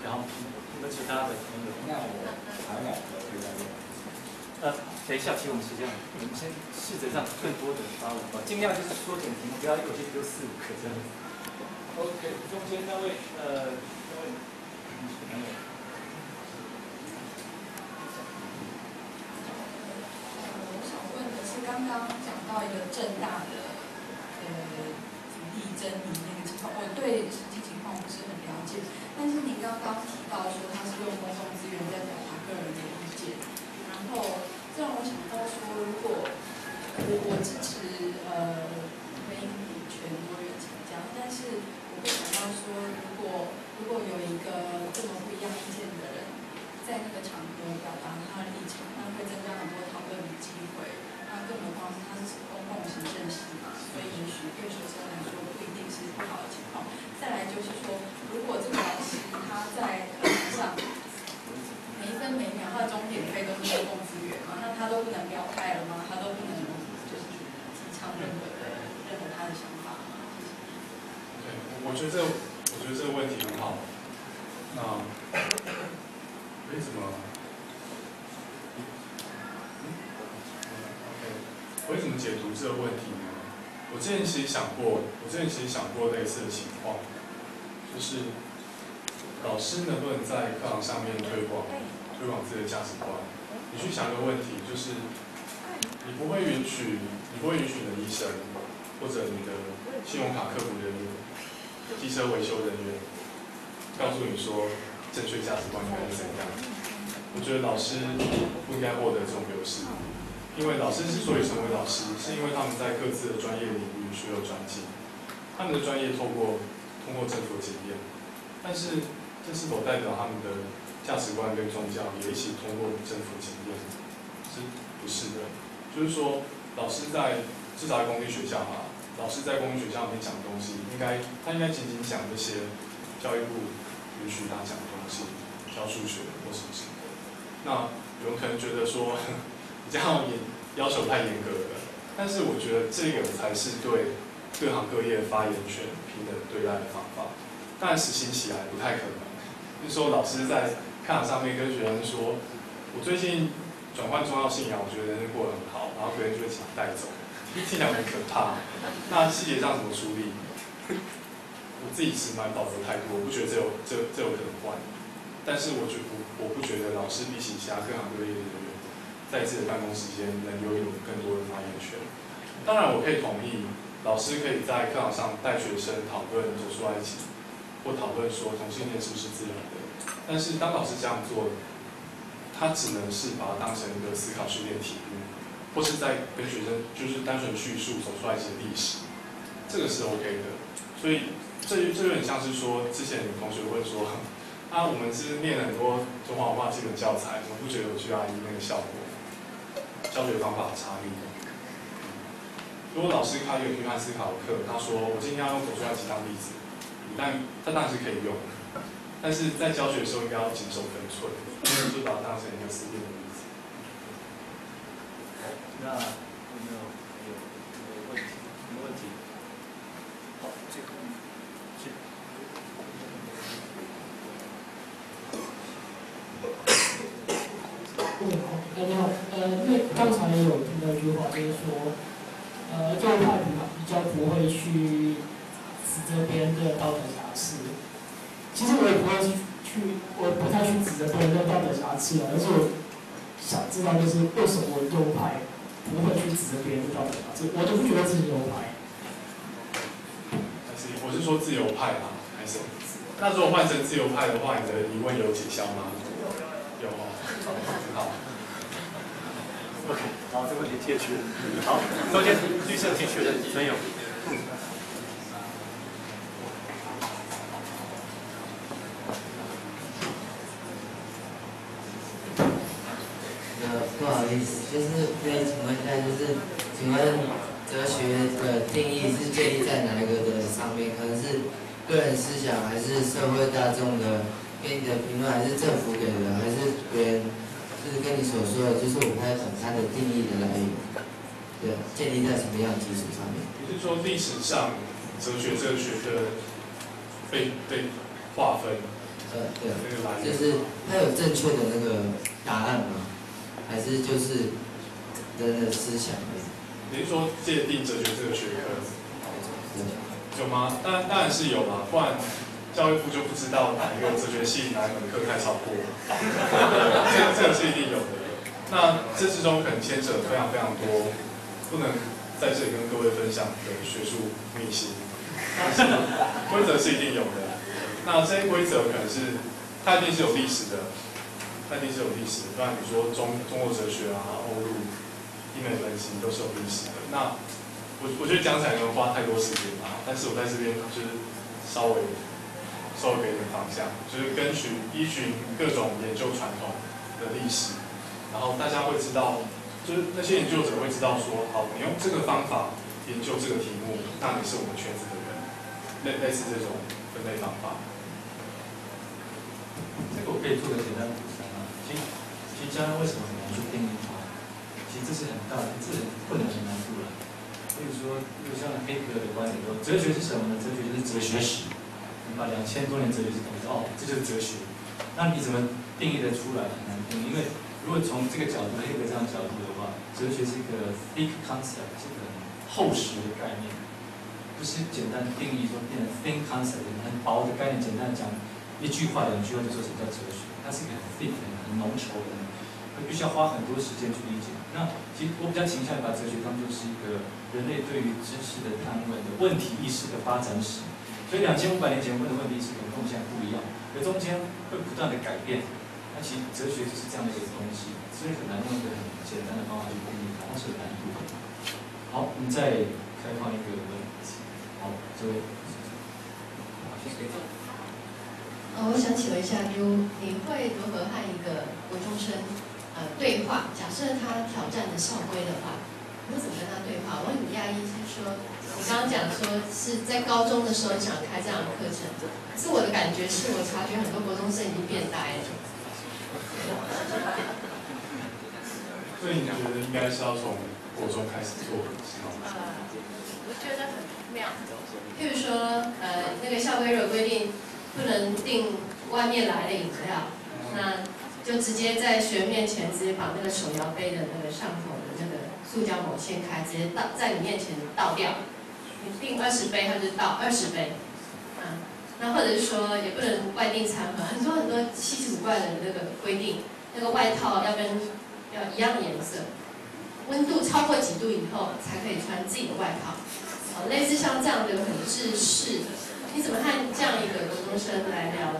然后，你们其他的朋友，那我还两个可以再问呃，等一下，其实我们是这样，我们先试着让更多的人发问吧，尽量就是缩减题目，不要有些就四五个这样。OK，中间那位，呃，那位朋友。我想问的是，刚刚讲到一个正大地震你那个情况，我对实际情况不是很了解，但是您刚刚提到说他是用公共资源在表达个人的意见，然后。这让我想到说，如果我我支持呃婚姻平权多元成家，但是我会想到说，如果如果有一个这么不一样意见的人，在那个场合表达他的立场，那会增加很多讨论的机会。那更何况是他是公共行政系嘛，所以也许对学生不好的情况。再来就是说，如果这个老师他在课堂上每一分每秒他的终点费都是公共资源。他都不能表态了吗？他都不能就是提倡任何的任何他的想法吗？对，我觉得这个问题很好。那为什么？OK，我怎么解读这个问题呢？我之前其实想过，我之前其实想过类似的情况，就是老师能不能在课堂上面推广推广自己的价值观？你去想一个问题，就是你不会允许，你不会允许你的医生或者你的信用卡客服人员、机车维修人员告诉你说正确价值观应该是怎样。我觉得老师不应该获得这种优势。因为老师之所以成为老师，是因为他们在各自的专业领域所有专精，他们的专业透过通过政府检验，但是这是否代表他们的价值观跟宗教也一起通过政府检验？是不是的？就是说，老师在至少在公立学校嘛，老师在公立学校里面讲的东西，应该他应该仅仅讲这些教育部允许他讲的东西，教数学或什么什么。那有人可能觉得说，你这样也要求太严格了，但是我觉得这个才是对各行各业发言权平等对待的方法。当然实行起来不太可能，就是说老师在课堂上面跟学生说，我最近转换宗教信仰，我觉得人生过得很好，然后别人就会请带走，听起来很可怕。那细节上怎么处理？我自己是蛮保留态度，我不觉得这有这这有可能换。但是我觉我我不觉得老师比起其他各行各业的人，在自己的办公时间能拥有更多的发言权。当然，我可以同意，老师可以在课堂上带学生讨论走出爱情，或讨论说同性恋是不是自然的。但是当老师这样做，他只能是把它当成一个思考训练题目，或是在跟学生就是单纯叙述走出来一些历史，这个是 OK 的。所以这这有点像是说，之前有同学问说，啊，我们是念了很多中华文化基本教材，怎么不觉得有 GRE 那个效果？教学方法差异。如果老师开一个批判思考的课，他说我今天要用走出来几当例子，但他当然是可以用，但是在教学的时候应该要谨守分寸，不能就把它当成一个实验的例子。那有没有有有问题？什么问题？好，这个是。嗯，好，呃，你好，呃，因为刚才也有听到一句话，就是说，呃，右派比比较不会去指责别人的道德瑕疵。其实我也不会去，我不太去指责别人的道德瑕疵啊，而是我想知道就是为什么右派不会去指责别人的道德瑕疵，我就不觉得自己右派。我是说自由派吗？还是？那如果换成自由派的话，你的疑问有解消吗？有哦，好。OK，好，这个问题贴去。好，中间绿色 T 恤的朋友。呃，不好意思，就是可以请问一下，就是请问哲学的定义是建立在哪一个的上面？可能是个人思想，还是社会大众的给你的评论，还是政府给的，还是别人就是跟你所说的，就是我不太懂它的定义的来源，对，建立在什么样的基础上面？你是说历史上哲学这个学科被被划分？呃，对就是它有正确的那个答案吗？还是就是人的思想？你是说界定哲学这个学科有吗？当然当然是有啦，不然教育部就不知道哪一个哲学系哪一门课太超过，这个这个是一定有的。那这之中可能牵扯非常非常多，不能在这里跟各位分享的学术秘辛。但是规则是一定有的。那这些规则可能是它一定是有历史的，它一定是有历史的。不然你说中中国哲学啊、欧陆、英美分析都是有历史的。那我我觉得讲起来能花太多时间啊，但是我在这边就是稍微稍微给点方向，就是根据依循各种研究传统的历史，然后大家会知道，就是那些研究者会知道说，好，你用这个方法研究这个题目，那你是我们圈子的人，类类似这种分类方法。这个我可以做个简单补充啊。其实，其实将来为什么很难去定义化？其实这是很大的，这是很困难的难度了。比如说，比如像黑格尔的观点说，哲学是什么呢？哲学就是哲学史。把两千多年哲学史懂得哦，这就是哲学。那你怎么定义得出来？很难定义，因为如果从这个角度，黑格这样角度的话，哲学是一个 thick concept，是个很厚实的概念，不是简单定义说变成 thin concept，很薄的概念，简单讲。一句话、两句话就说什么叫哲学？它是一个很 thick、很浓稠的，它必须要花很多时间去理解。那其实我比较倾向于把哲学当作是一个人类对于知识的探问的问题意识的发展史。所以两千五百年前问的问题是跟共现在不一样，而中间会不断的改变。那其实哲学就是这样的一个东西，所以很难用一个很简单的方法去定义它，它是有难度的。好，我们再开放一个问题。好，这位。呃，我想请问一下，如你会如何和一个国中生呃对话？假设他挑战的校规的话，你会怎么跟他对话？我很讶异，是说刚刚讲说是在高中的时候想开这样的课程，可是我的感觉是我察觉很多国中生已经变呆了。所以你觉得应该是要从国中开始做，是吗？呃，我觉得很妙。譬如说，呃，那个校规有规定。不能订外面来的饮料，那就直接在学员面前直接把那个手摇杯的那个上头的那个塑胶膜掀开，直接倒在你面前倒掉。你订二十杯，他就倒二十杯。嗯，那或者是说也不能外订餐盒，很多很多稀奇古怪的那个规定。那个外套要跟要一样颜色，温度超过几度以后才可以穿自己的外套。好，类似像这样的很制式的。你怎么看这样一个高中生来聊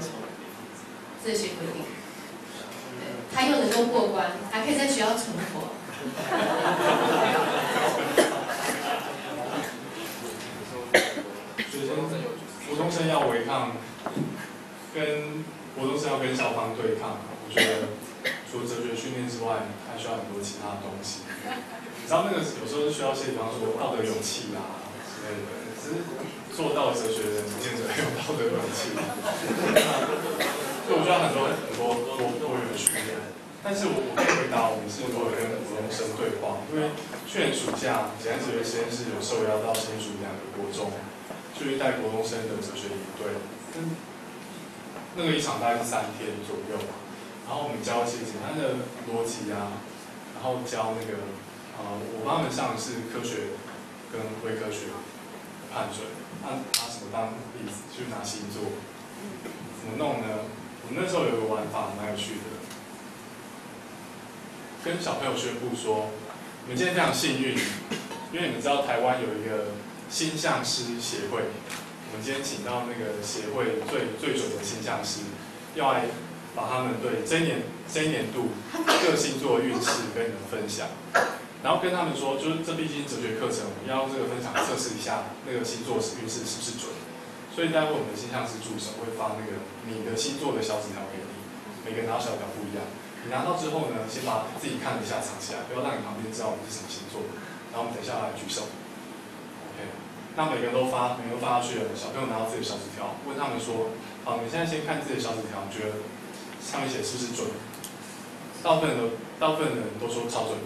这些规定？他又能够过关，还可以在学校存活。首先，国中生要违抗，跟国中生要跟校方对抗，我觉得除了哲学训练之外，还需要很多其他的东西。你知道那个有时候需要些，比方说道德勇气啊之类的，只是。做到哲学的人，不见得有道德勇气。所以我需要很多很多多多元的训练。但是我我可以回答，我们是如何跟国中生对话？因为去年暑假，简单哲学实验室有受邀到新竹两个国中，就去带国中生的哲学营队。那个一场大概是三天左右，然后我们教一些简单的逻辑啊，然后教那个呃，我帮他们上的是科学跟微科学判准。那拿什么当例子？就拿星座，怎么弄呢？我们那时候有个玩法蛮有趣的，跟小朋友宣布说，你们今天非常幸运，因为你们知道台湾有一个星象师协会，我们今天请到那个协会最最准的星象师，要来把他们对这一年这一年度各星座运势跟你们分享。然后跟他们说，就是这毕竟哲学课程，我们要用这个分享测试一下那个星座运势是不是准。所以待会我们的星象师助手会发那个你的星座的小纸条给你，每个人拿到小纸条不一样。你拿到之后呢，先把自己看一下藏起来，不要让你旁边知道我们是什么星座。然后我们等一下来举手。那每个人都发，每个都发下去了。小朋友拿到自己的小纸条，问他们说：好，你现在先看自己的小纸条，觉得上面写是不是准？大部分的大部分的人都说超准。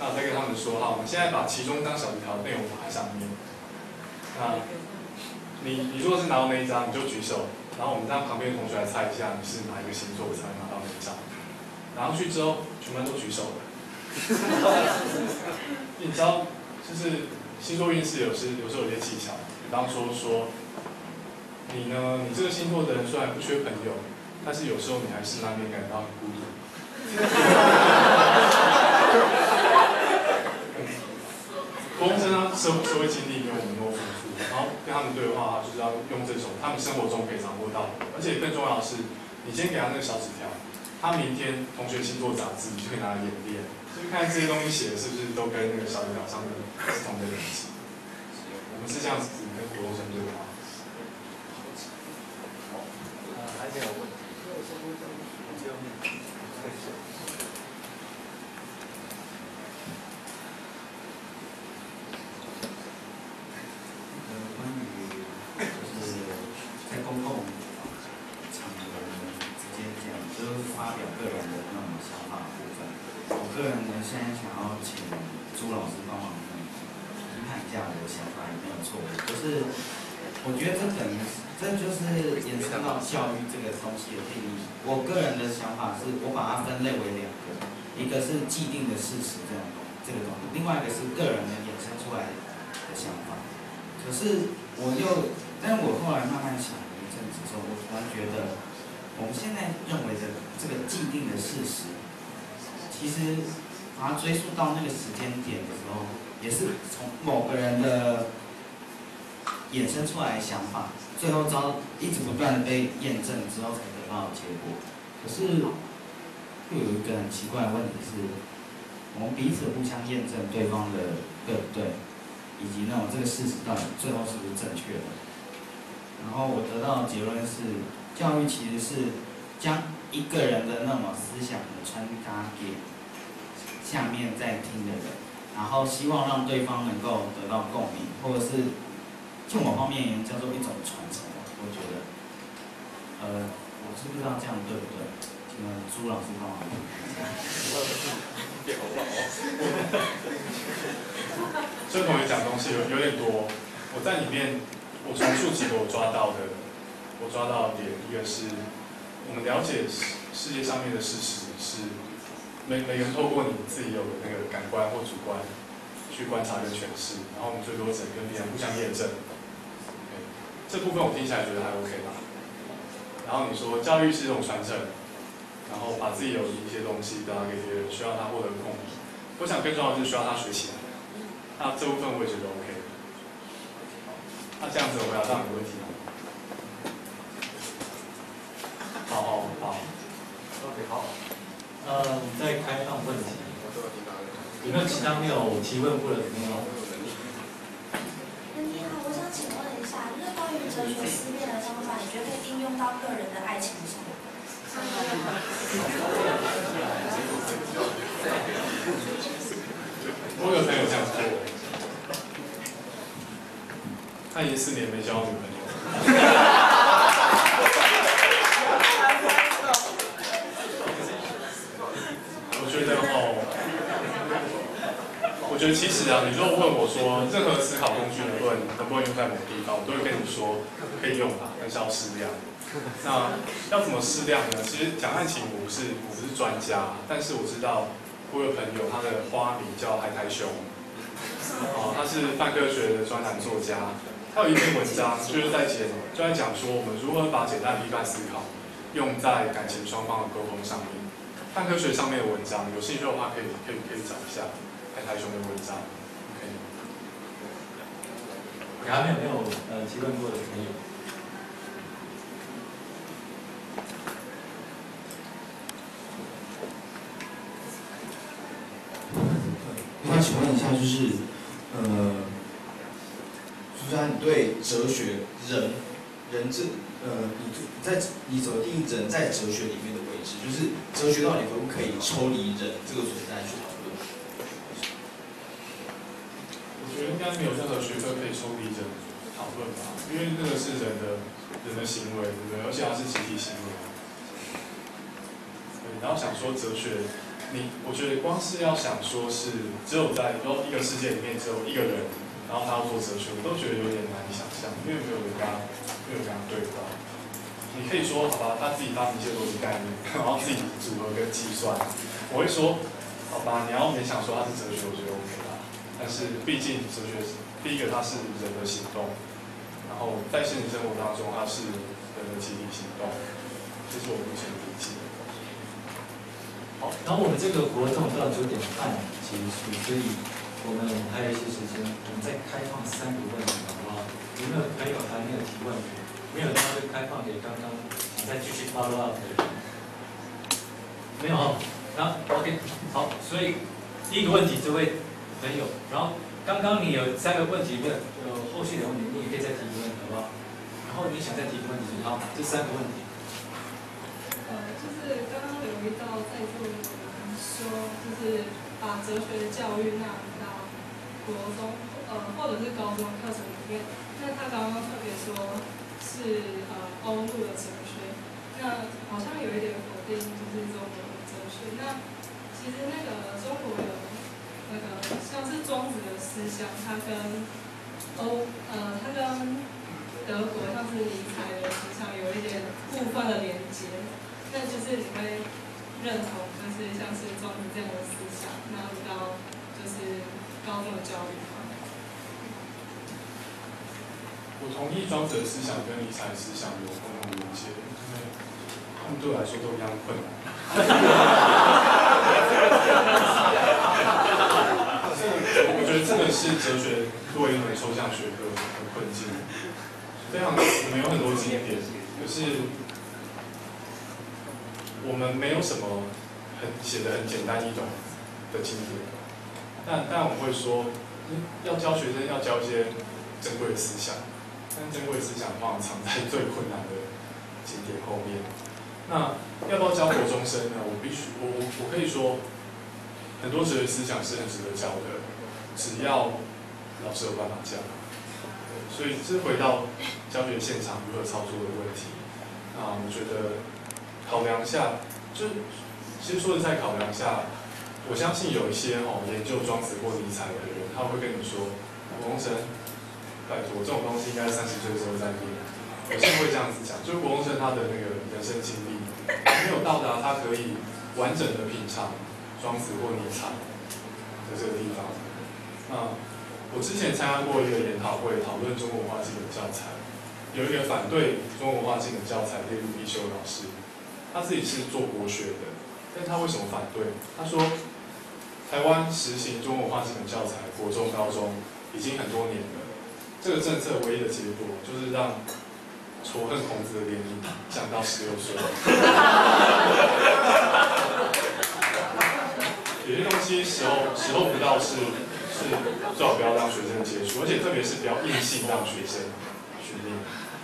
那我再跟他们说哈，我们现在把其中一张小纸条的内容打在上面。那，你你如果是拿到那一张，你就举手，然后我们让旁边的同学来猜一下你是哪一个星座才能拿到那一张。拿上去之后，全班都举手了。你知道，就是星座运势有时有时候有些技巧，比方说说，你呢，你这个星座的人虽然不缺朋友，但是有时候你还是难免感到很孤独。公生啊，社社会经历没有我们那么丰富，然后跟他们对话，就是要用这种他们生活中可以掌握到，而且更重要的是，你先给他那个小纸条，他明天同学星座杂志，你就可以拿来演练，就看这些东西写的是不是都跟那个小纸条上面是同一个等级。我们是这样子跟国中生对话。还有我觉得这可能这就是延伸到？教育这个东西的定义，我个人的想法是，我把它分类为两个，一个是既定的事实这种东这个东西，另外一个是个人的衍生出来的想法。可是我又，但我后来慢慢想了一阵子之后，我突然觉得，我们现在认为的这个既定的事实，其实把它追溯到那个时间点的时候，也是从某个人的衍生出来的想法。最后遭一直不断的被验证之后才得到结果，可是又有一个很奇怪的问题是，我们彼此互相验证对方的对不对，以及那种这个事实到底最后是不是正确的。然后我得到的结论是，教育其实是将一个人的那种思想的传达给下面在听的人，然后希望让对方能够得到共鸣，或者是就某方面叫做一种传承。我觉得，呃，我是不知道这样对不对，请问朱老师帮忙。这同学讲东西有有点多，我在里面，我从述几个我抓到的，我抓到的点，一个是我们了解世世界上面的事实是，每每个人透过你自己有的那个感官或主观去观察跟诠释，然后我们最多只能跟别人互相验证。这部分我听起来觉得还 OK 吧。然后你说教育是一种传承，然后把自己有一些东西表达给别人，需要他获得共鸣。我想更重要的是需要他学起来。那这部分我也觉得 OK。那这样子我要到你的问题吗？好好好，OK 好。呃，再开放问题。有没有其他没有提问过的朋友？你好，我想请问一下，就是关于哲学思辨的方法，你觉得可以应用到个人的爱情上吗？我有朋友这样做，他已经四年没交女朋友。我觉得哦，我觉得其实啊，你如果问我说任何思考工具能不能能不能用在某地方，我都会跟你说可以用啊，但是要适量。那要怎么适量呢？其实讲案情我不是我不是专家，但是我知道我有朋友他的花名叫海苔熊，哦，他是泛科学的专栏作家，他有一篇文章就是在讲就在讲说我们如何把简单的批判思考用在感情双方的沟通上面。泛科学上面的文章，有兴趣的话可以可以可以找一下海苔熊的文章。可以。还没有没有呃提问过的朋友。我想请问一下，就是呃，朱家，你对哲学人人这呃，你在你怎么定义人在哲学里面的位置？就是哲学到底可不可以抽离人这个存在去讨论？我觉得应应该没有任何学科可以抽离人讨论吧，因为那个是人的人的行为，对不对？而且它是集体行为。对，然后想说哲学，你我觉得光是要想说是只有在一个世界里面只有一个人，然后他要做哲学，我都觉得有点难以想象，因为没有人跟他没有跟他对话。你可以说好吧，他自己发明一些逻辑概念，然后自己组合跟计算。我会说好吧，你要勉强说他是哲学，我觉得 OK。但是毕竟哲学第一个，它是人的行动，然后在现实生活当中，它是人的集体行动，这是我目前理解。好，然后我们这个活动到九点半结束，所以我们还有一些时间，我们再开放三个问题，好不好？有没有朋友还没有提问？没有的话就开放给刚刚想再继续 follow up 的人。没有哦，那 OK，好，所以第一个问题这位没有，然后刚刚你有三个问题，问有后续的问题，你也可以再提一个问题，好不好？然后你想再提一个问题，好，这三个问题。呃，就是刚刚留意到在座有人说，就是把哲学的教育纳入到国中，呃，或者是高中课程里面。那他刚刚特别说是呃欧陆的哲学，那好像有一点否定就是中国的哲学。那其实那个中国有那个像是庄子的思想，他跟欧呃他跟德国像是尼采的思想有一点部分的连接。那就是你会认同，就是像是庄子这样的思想，纳入到就是高中的教育吗？我同意庄子的思想跟尼采思想有共同连接，因为他们对我来说都一样困难。我觉得这个是哲学作为一门抽象学科的困境，非常我们有很多经典，可是我们没有什么很写的很简单易懂的经典，但但我们会说，要教学生要教一些珍贵的思想，但珍贵的思想往往藏在最困难的经典后面。那要不要教国中生呢？我必须，我我可以说，很多哲学思想是很值得教的，只要老师有办法教。所以这回到教学现场如何操作的问题。啊，我觉得考量一下，就其实说是在考量一下，我相信有一些哦研究庄子或尼采的人，他会跟你说，国中生，拜托，这种东西应该三十岁的时候再练。有些会这样子讲，就是国中生他的那个人生经历没有到达他可以完整的品尝庄子或尼采的这个地方。那我之前参加过一个研讨会，讨论中国文化基本教材。有一个反对中国文化基本教材列入必修老师，他自己是做国学的，但他为什么反对？他说，台湾实行中国文化基本教材，国中、高中已经很多年了，这个政策唯一的结果就是让仇恨孔子的年龄降到十六岁。有些东西时候时候不到是是最好不要让学生接触，而且特别是不要硬性让学生。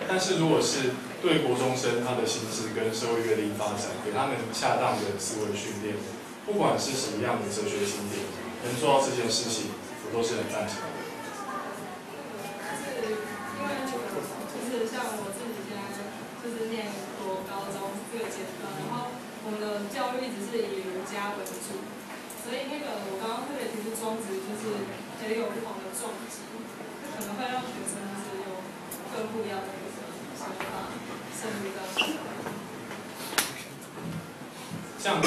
但是如果是对国中生他的心智跟社会阅历发展，给他们恰当的思维训练，不管是什么样的哲学经典，能做到这件事情，我都是很赞成的。因为就是像我自己现在就是念国高中这个阶段，然后我们的教育一直是以儒家为主，所以那个我刚刚特别提出庄子，就是也有不同的撞击，可能会让学生就是有更不一样的。像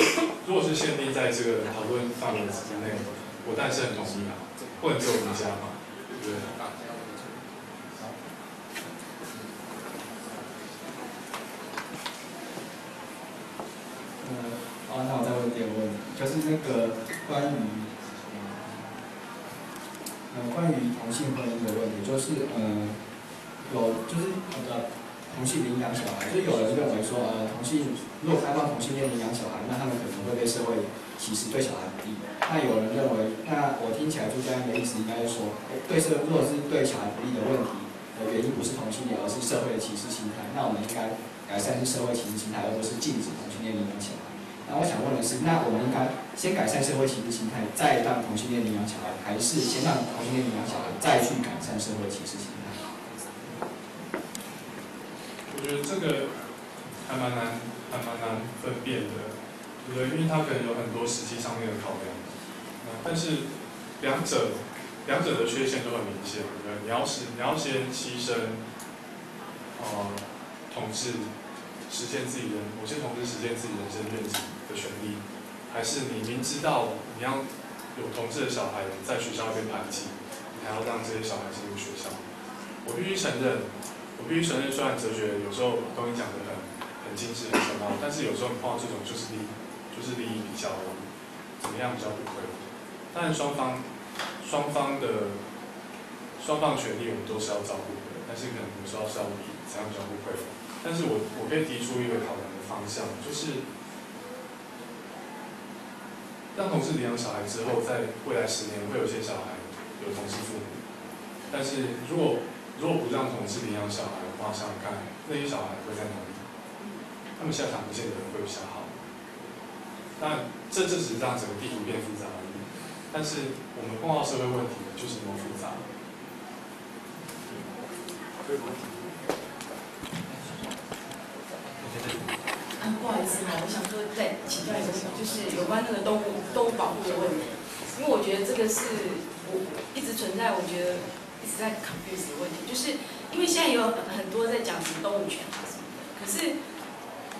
如果是限定在这个讨论范围之内，我当然是很同意啊，不能只有儒家嘛，对不对？嗯，好，那我再问第二个问题，就是那个关于，呃，关于同性婚姻的问题，就是嗯，有就是那个。同性领养小孩，就有人认为说，呃，同性如果开放同性恋领养小孩，那他们可能会被社会歧视，对小孩不利。那有人认为，那我听起来朱家安的意思应该是说，对社如果是对小孩不利的问题的原因不是同性恋，而是社会的歧视心态。那我们应该改善是社会歧视心态，而不是禁止同性恋领养小孩。那我想问的是，那我们应该先改善社会歧视心态，再让同性恋领养小孩，还是先让同性恋领养小孩，再去改善社会歧视心态？我觉得这个还蛮难，还蛮难分辨的，对？因为它可能有很多实际上面的考量，但是两者两者的缺陷都很明显，对？你要是你要先牺牲，呃，统治实现自己的，某些统治实现自己人生愿景的权利，还是你明知道你要有同志的小孩在学校被排挤，你还要让这些小孩进入学校？我必须承认。我必须承认，虽然哲学有时候把东西讲得很很精致、很深奥，但是有时候你碰到这种就是利，就是利益比较，怎么样比较不亏？当然双方双方的双方权利我们都是要照顾的，但是可能有时候是要比这样比较不亏。但是我我可以提出一个考量的方向，就是当同事领养小孩之后，在未来十年会有些小孩有同事父母，但是如果如果不让同事领养小孩的话，想想看，那些小孩会在哪里？他们下场不见得会比较好。但这只是让整个地图变复杂而已。但是我们碰到社会问题就是那么复杂。啊，不好意思哈，我想说再请教一个，就是有关那个动物动物保护的问题，因为我觉得这个是我一直存在，我觉得。一直在 confuse 的问题，就是因为现在有很多在讲什么动物权啊什么的，可是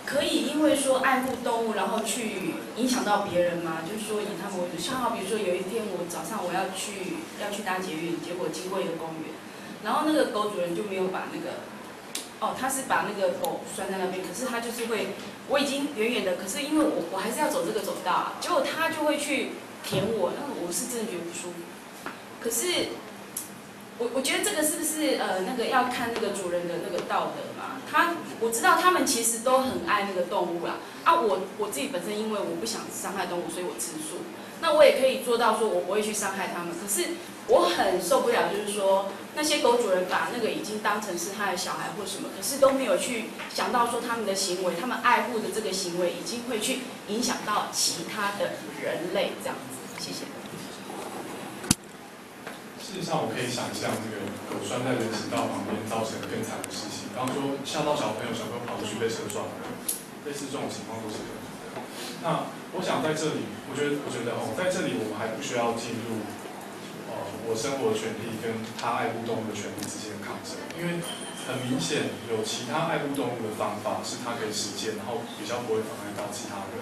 可以因为说爱护动物，然后去影响到别人吗？就是说以他们为主，像好比如说有一天我早上我要去要去搭捷运，结果经过一个公园，然后那个狗主人就没有把那个，哦，他是把那个狗拴在那边，可是他就是会，我已经远远的，可是因为我我还是要走这个走道啊，结果他就会去舔我，那我是真的觉得不舒服，可是。我我觉得这个是不是呃那个要看那个主人的那个道德嘛？他我知道他们其实都很爱那个动物啦。啊，我我自己本身因为我不想伤害动物，所以我吃素。那我也可以做到说我不会去伤害他们。可是我很受不了，就是说那些狗主人把那个已经当成是他的小孩或什么，可是都没有去想到说他们的行为，他们爱护的这个行为已经会去影响到其他的人类这样子。谢谢。事实上，我可以想象这个狗拴在人行道旁边造成更惨的事情，比方说吓到小朋友，小朋友跑出去被车撞了，类似这种情况都是可能的。那我想在这里，我觉得，我觉得哦，在这里我们还不需要进入，我生活的权利跟他爱护动物的权利之间的抗争，因为很明显有其他爱护动物的方法是他可以实践，然后比较不会妨碍到其他人。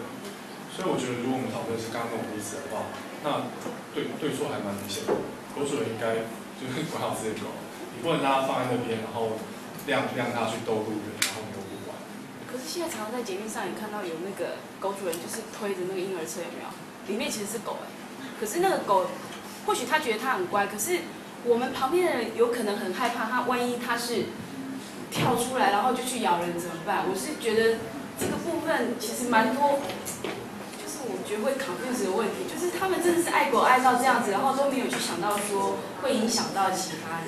所以我觉得，如果我们讨论是刚刚那种例子的话，那对对错还蛮明显的。狗主人应该就是 管好自己的狗，你不能让它放在那边，然后让让它去逗路人，然后你又不管。可是现在常常在捷运上也看到有那个狗主人就是推着那个婴儿车，有没有？里面其实是狗哎，可是那个狗或许他觉得他很乖，可是我们旁边的人有可能很害怕，他万一他是跳出来然后就去咬人怎么办？我是觉得这个部分其实蛮多。就是我觉得会 confuse 的问题，就是他们真的是爱狗爱到这样子，然后都没有去想到说会影响到其他人。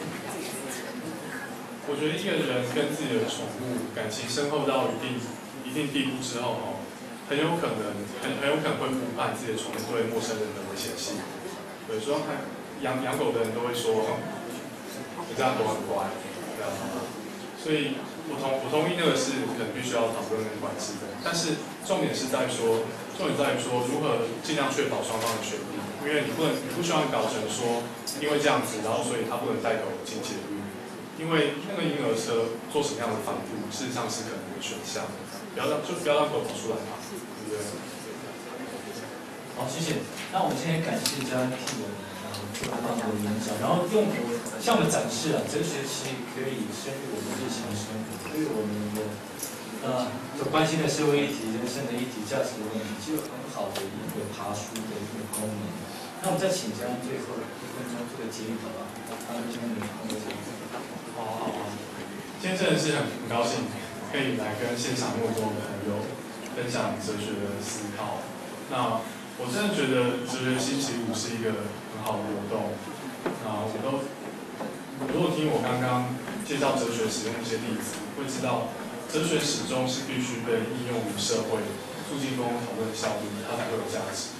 我觉得一个人跟自己的宠物感情深厚到一定一定地步之后，哦，很有可能很很有可能会误判自己的宠物对陌生人的危险性。对，说养养狗的人都会说，你这样狗很乖，这样。所以我同我同意那个是可能必须要讨论跟管制的，但是重点是在说。重点在于说，如何尽量确保双方的权利，因为你不能，你不希望搞成说，因为这样子，然后所以他不能带狗进捷运，因为那个婴儿车做什么样的防护，事实上是可能的选项，不要让，就不要让狗跑出来嘛，好，谢谢。那我们今天感谢嘉恩替我们做了很多的演讲，然后用我向我们展示了哲学其实可以深入我们日常生活，对我们的。呃，所关心的社会议题、人生的议题、价值的问题，就有很好的一个爬书的一个功能。那我们再请江最后一分钟做个结语，好吧？他们今天的工作结束。好好好，今天真的是很很高兴，可以来跟现场那么多朋友分享哲学的思考。那我真的觉得哲学星期五是一个很好的活动。啊我都如果听我刚刚介绍哲学使用一些例子，会知道。哲学始终是必须被应用于社会，促进公共讨论的效率，它才会有价值。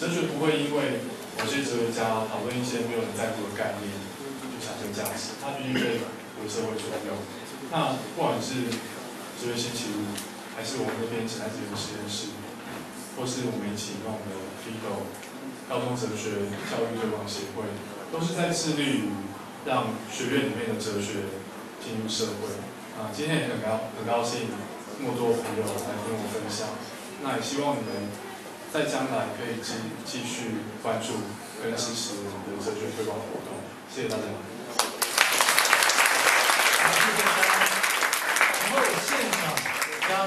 哲学不会因为某些哲学家讨论一些没有人在乎的概念就产生价值，它必须被为社会所用。那不管是哲学星期五，还是我们这边其他哲学实验室，或是我们一起弄的 FIDO 高中哲学教育推广协会，都是在致力于让学院里面的哲学进入社会。啊，今天也很高很高兴，这么多朋友来跟我分享。那也希望你们在将来可以继继续关注跟支持我们的哲学推广活动。谢谢大家。谢谢大家。然后现场刚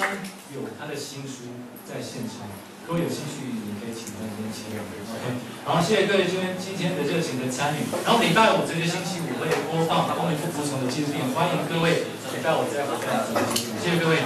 有他的新书在现场，如果有兴趣，你可以请他先签名。OK。好，谢谢各位今天今天的热情的参与。然后礼拜五这个星期五会播放《公民不服从的纪录片》，欢迎各位。礼拜五再回来，谢谢各位。